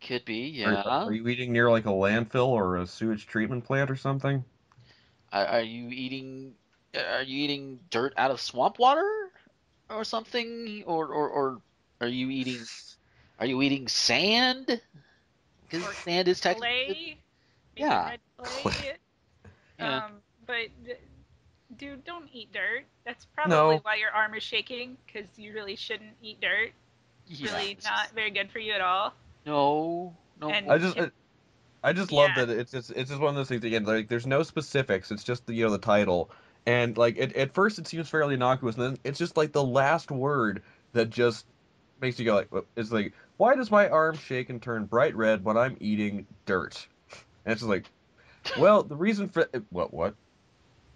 could be, Are- yeah. Are, you eating near like a landfill or a sewage treatment plant or something? Are, are you eating are you eating dirt out of swamp water or something or or, or are you eating are you eating sand? Because sand is technically clay. Yeah. clay. Yeah. Um, but dude, don't eat dirt. That's probably No. why your arm is shaking because you really shouldn't eat dirt. It's Yeah. really not very good for you at all. No, no. And- I just. I, I just love that it's just it's just one of those things again. Like there's no specifics. It's just the you know the title, and like it, at first it seems fairly innocuous, and then it's just like the last word that just makes you go like, it's like, why does my arm shake and turn bright red when I'm eating dirt? And it's just like, well, the reason for what what?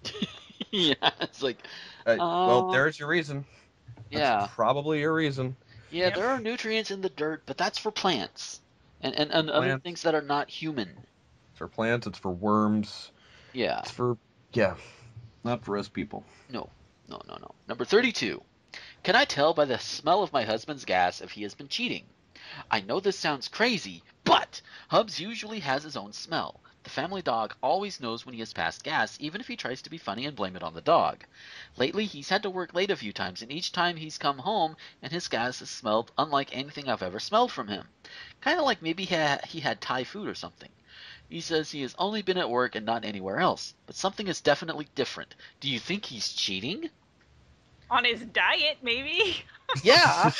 yeah, it's like Uh, well, Uh, there's your reason. That's yeah. probably your reason. Yeah, Yep. there are nutrients in the dirt, but that's for plants and and, and other things that are not human. It's for plants. It's for worms. Yeah. It's for yeah, not for us people. No, no, no, no. Number 32. Can I tell by the smell of my husband's gas if he has been cheating? I know this sounds crazy, but Hubs usually has his own smell. The family dog always knows when he has passed gas, even if he tries to be funny and blame it on the dog. Lately, he's had to work late a few times, and each time he's come home and his gas has smelled unlike anything I've ever smelled from him. Kind of like maybe he had, he had Thai food or something. He says he has only been at work and not anywhere else, but something is definitely different. Do you think he's cheating? On his diet, maybe. Yeah,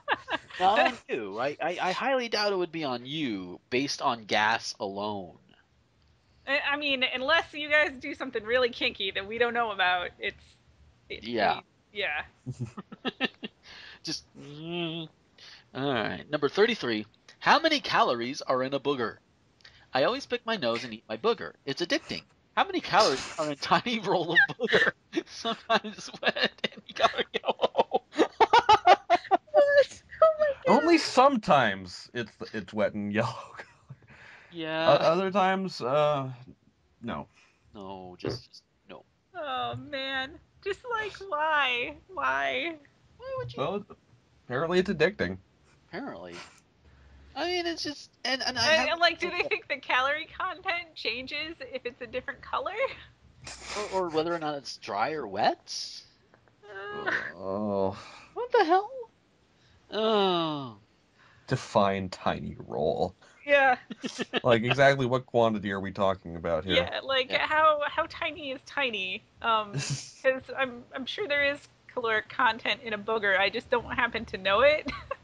not on you. I, I, I highly doubt it would be on you based on gas alone. I I mean, unless you guys do something really kinky that we don't know about, it's. it's Yeah. Yeah. Just. mm. All right. Number 33. How many calories are in a booger? I always pick my nose and eat my booger. It's addicting. How many calories are in a tiny roll of booger? Sometimes wet and you gotta go. Only sometimes it's it's wet and yellow. yeah. O- other times, uh, no. no, just, just no. Oh man. Just like why? Why? Why would you? Well, apparently it's addicting. Apparently. I mean, it's just and and I And, have, like, do they think the calorie content changes if it's a different color? or, or whether or not it's dry or wet? Uh, Oh, What the hell? Oh. define tiny roll. yeah. Like exactly what quantity are we talking about here? Yeah. Like Yeah. how how tiny is tiny? Um, because I'm I'm sure there is caloric content in a booger. I just don't happen to know it.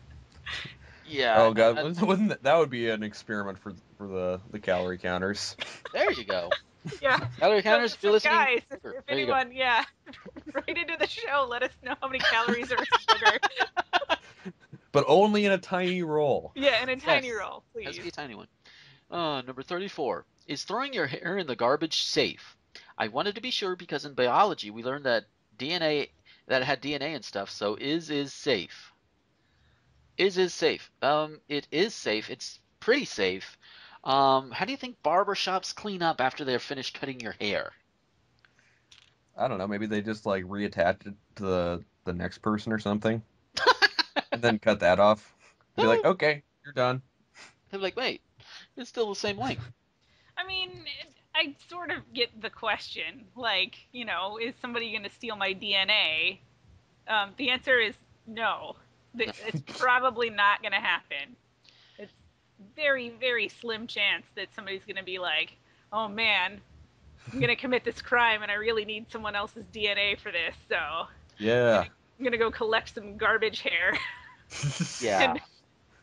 Yeah. oh god, I- wouldn't- wouldn't that, that would be an experiment for for the the calorie counters. there you go. yeah. Calorie counters, So- if you're so listening. guys, if, if there go. anyone, yeah, right into the show. Let us know how many calories are in a booger. But only in a tiny roll. Yeah, in a tiny Yes. roll, Has to be a tiny one. Uh, number 34. Is throwing your hair in the garbage safe? I wanted to be sure because in biology we learned that DNA that had DNA and stuff. So is is safe. Is is safe. Um, it is safe. It's pretty safe. Um, how do you think barbershops clean up after they're finished cutting your hair? I don't know. Maybe they just like reattach it to the the next person or something, and then cut that off. Be like, okay, you're done. They're like, wait, it's still the same length. I mean, I sort of get the question. Like, you know, is somebody going to steal my DNA? Um, the answer is no. Th- It's probably not going to happen. It's very, very slim chance that somebody's going to be like, oh man, I'm going to commit this crime and I really need someone else's DNA for this, so Yeah. I'm going to go collect some garbage hair, Yeah. and,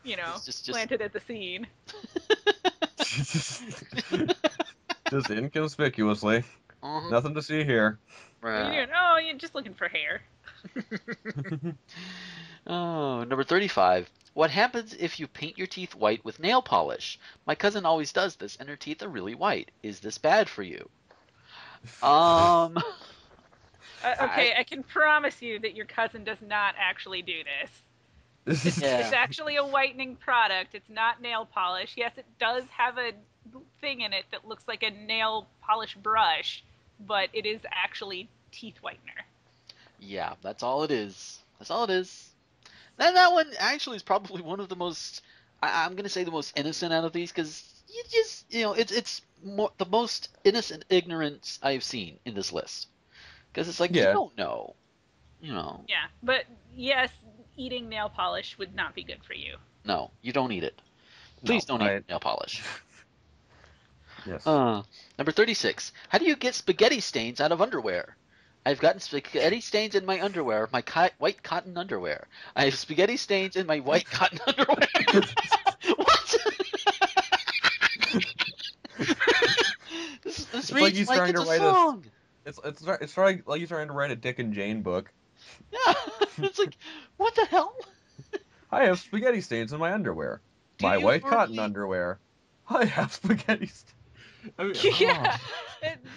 you know, It's just- just- plant it at the scene. just inconspicuously. Uh-huh. Nothing to see here. Right. you doing? Oh, you're just looking for hair. Oh, number 35. What happens if you paint your teeth white with nail polish? My cousin always does this, and her teeth are really white. Is this bad for you? Um, Uh, okay, I, can promise you that your cousin does not actually do this. It's yeah. actually a whitening product. It's not nail polish. Yes, it does have a thing in it that looks like a nail polish brush, but it is actually teeth whitener. Yeah, that's all it is. That's all it is. That, that one actually is probably one of the most, I, I'm going to say the most innocent out of these, because you just, you know, it's, it's more, the most innocent ignorance I've seen in this list. Because it's like, you don't know. You know, Yeah, but yes, eating nail polish would not be good for you. no, you don't eat it. Please No, don't I- eat nail polish. Yes. Uh, number 36. How do you get spaghetti stains out of underwear? I've gotten spaghetti stains in my underwear, my co- white cotton underwear. I have spaghetti stains in my white cotton underwear. what? this this It's reads like he's trying it's to a write a- It's it's it's trying like you're trying to write a Dick and Jane book. Yeah, it's like, what the hell? I have spaghetti stains in my underwear. Do my you white cotton underwear. I have spaghetti. St- I mean, yeah, oh.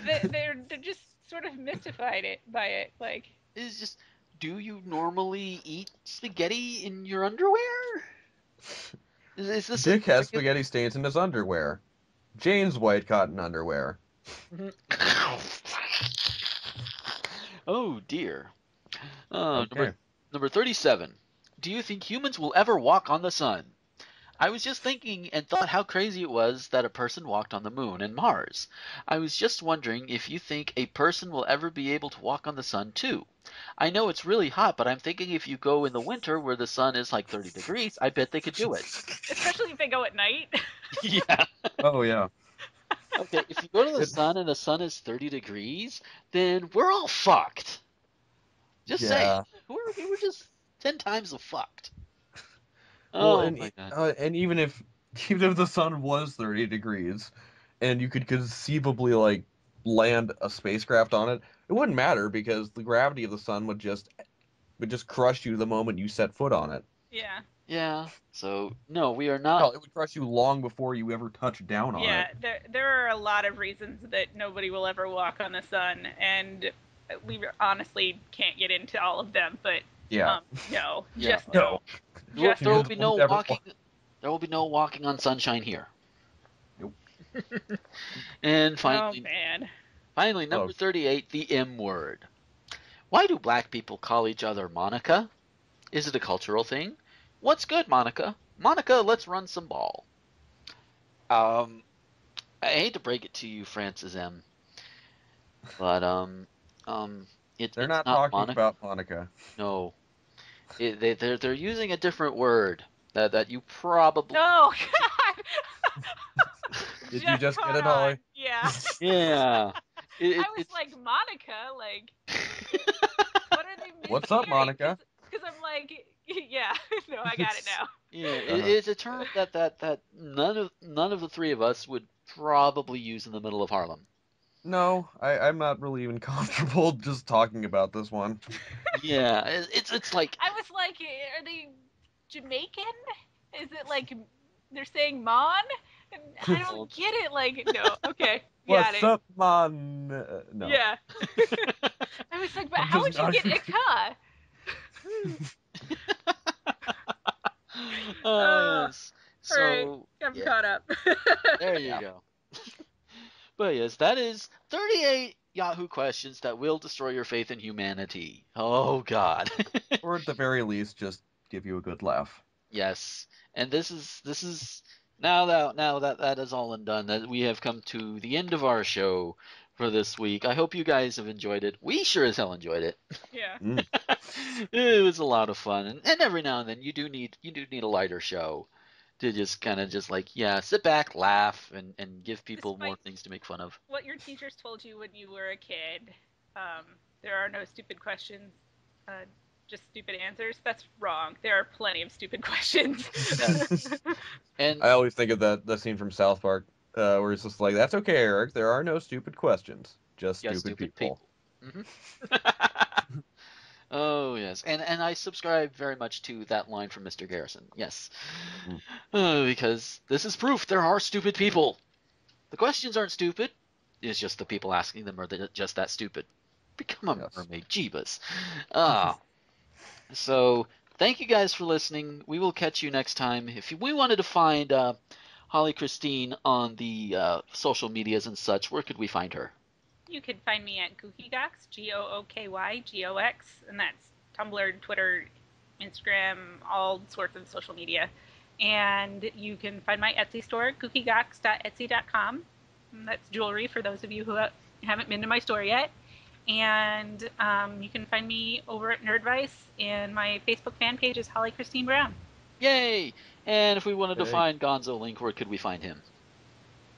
They- they're they're just sort of mystified it by it. Like, Is just, do you normally eat spaghetti in your underwear? Is, is this Dick has spaghetti stains in his underwear. Jane's white cotton underwear. oh dear. Uh, Okay. number, number 37. Do you think humans will ever walk on the sun? I was just thinking and thought how crazy it was that a person walked on the moon and Mars. I was just wondering if you think a person will ever be able to walk on the sun too. I know it's really hot, but I'm thinking if you go in the winter where the sun is like 30 degrees, I bet they could do it. Especially if they go at night. yeah. Oh yeah. Okay, if you go to the sun and the sun is 30 degrees, then we're all fucked. Just Yeah. saying. We're, we're just 10 times the fucked. Well, Oh and, my god. uh, and even if even if the sun was 30 degrees and you could conceivably like land a spacecraft on it, it wouldn't matter because the gravity of the sun would just would just crush you the moment you set foot on it. yeah. Yeah. So no, we are Hell, not. it would crush you long before you ever touch down on Yeah, it. there there are a lot of reasons that nobody will ever walk on the sun, and we honestly can't get into all of them. But Yeah. um, no, Yeah. just No. No. There- will be no Never walking. There will be no walking on sunshine here. Nope. and Oh finally, man, finally, number Oh. thirty-eight, the M word. Why do black people call each other Monica? Is it a cultural thing? What's good, Monica? Monica, let's run some ball. Um, I hate to break it to you, Francis M. But um, um, it, They're it's not, not talking Monica. about Monica. No, it, they, they're they're using a different word that that you probably no, God. Did you just get caught it, Holly? Yeah. yeah. It, it, I was it's, like Monica, like what are they? What's up, Monica? Because I'm like, yeah, no, I got it now. yeah, Uh-huh. it's a term that, that that none of none of the three of us would probably use in the middle of Harlem. No, I, I'm not really even comfortable just talking about this one. Yeah, it, it's it's like I was like, are they Jamaican? Is it like they're saying Mon? I don't get it. Like, no, okay, got What's it. up, man? Uh, no. Yeah. I was like, but I'm how would you not- get Ika? oh Uh, yes. alright. So I'm Yeah. caught up. there you go. But yes, that is 38 Yahoo questions that will destroy your faith in humanity. Oh God. Or at the very least, just give you a good laugh. Yes, and this is this is now that now that that is all and done. That we have come to the end of our show for this week. I hope you guys have enjoyed it. We sure as hell enjoyed it. yeah. Mm. it was a lot of fun, and, and every now and then you do need you do need a lighter show to just kind of just like yeah, sit back, laugh, and and give people more things to make fun of. What your teachers told you when you were a kid. Um, there are no stupid questions. Uh, just stupid answers. That's wrong. There are plenty of stupid questions. And I always think of that that scene from South Park, uh, where it's just like, "That's okay, Eric. There are no stupid questions, just Yeah, stupid, people." Mhm. oh yes, and and I subscribe very much to that line from Mr. Garrison. Yes, Mm. Uh, because this is proof there are stupid people. The questions aren't stupid. It's just the people asking them are the- just that stupid. Become a Yes. mermaid, Jeebus. Ah, so thank you guys for listening. We will catch you next time. If we wanted to find uh, Holly Christine on the uh, social medias and such, where could we find her? You can find me at GookyGox, G O O K Y G O X, and that's Tumblr, Twitter, Instagram, all sorts of social media. And you can find my Etsy store, gookygox.etsy.com. That's jewelry for those of you who haven't been to my store yet. And um, you can find me over at Nerdvice, and my Facebook fan page is Holly Christine Brown. Yay! And if we wanted to Yay. find Gonzo Link, where could we find him?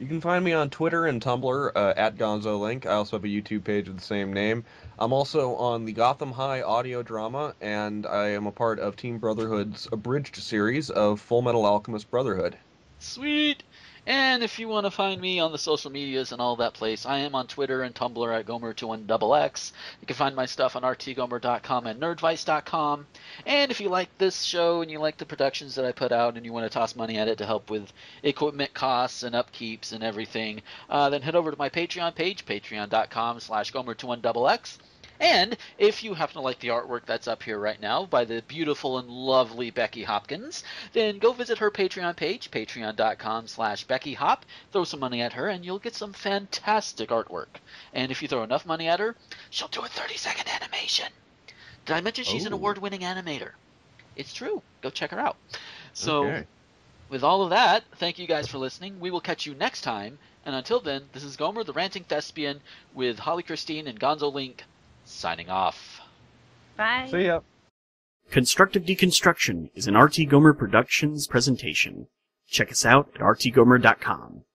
You can find me on Twitter and Tumblr uh, at Gonzo Link. I also have a YouTube page with the same name. I'm also on the Gotham High audio drama, and I am a part of Team Brotherhood's abridged series of Full Metal Alchemist Brotherhood. Sweet! And if you want to find me on the social medias and all that place, I am on Twitter and Tumblr at Gomer21XX. You can find my stuff on rtgomer.com and nerdvice.com. And if you like this show and you like the productions that I put out and you want to toss money at it to help with equipment costs and upkeeps and everything, uh, then head over to my Patreon page, patreon.com slash Gomer21XX. And if you happen to like the artwork that's up here right now by the beautiful and lovely Becky Hopkins, then go visit her Patreon page, patreon.com slash Becky Hop. Throw some money at her and you'll get some fantastic artwork. And if you throw enough money at her, she'll do a 30 second animation. Did I mention she's an Oh. award winning animator? It's true. Go check her out. So, Okay. with all of that, thank you guys for listening. We will catch you next time. And until then, this is Gomer, the ranting thespian, with Holly Christine and Gonzo Link, signing off. Bye. See ya. Constructive Deconstruction is an RT Gomer Productions presentation. Check us out at rtgomer.com.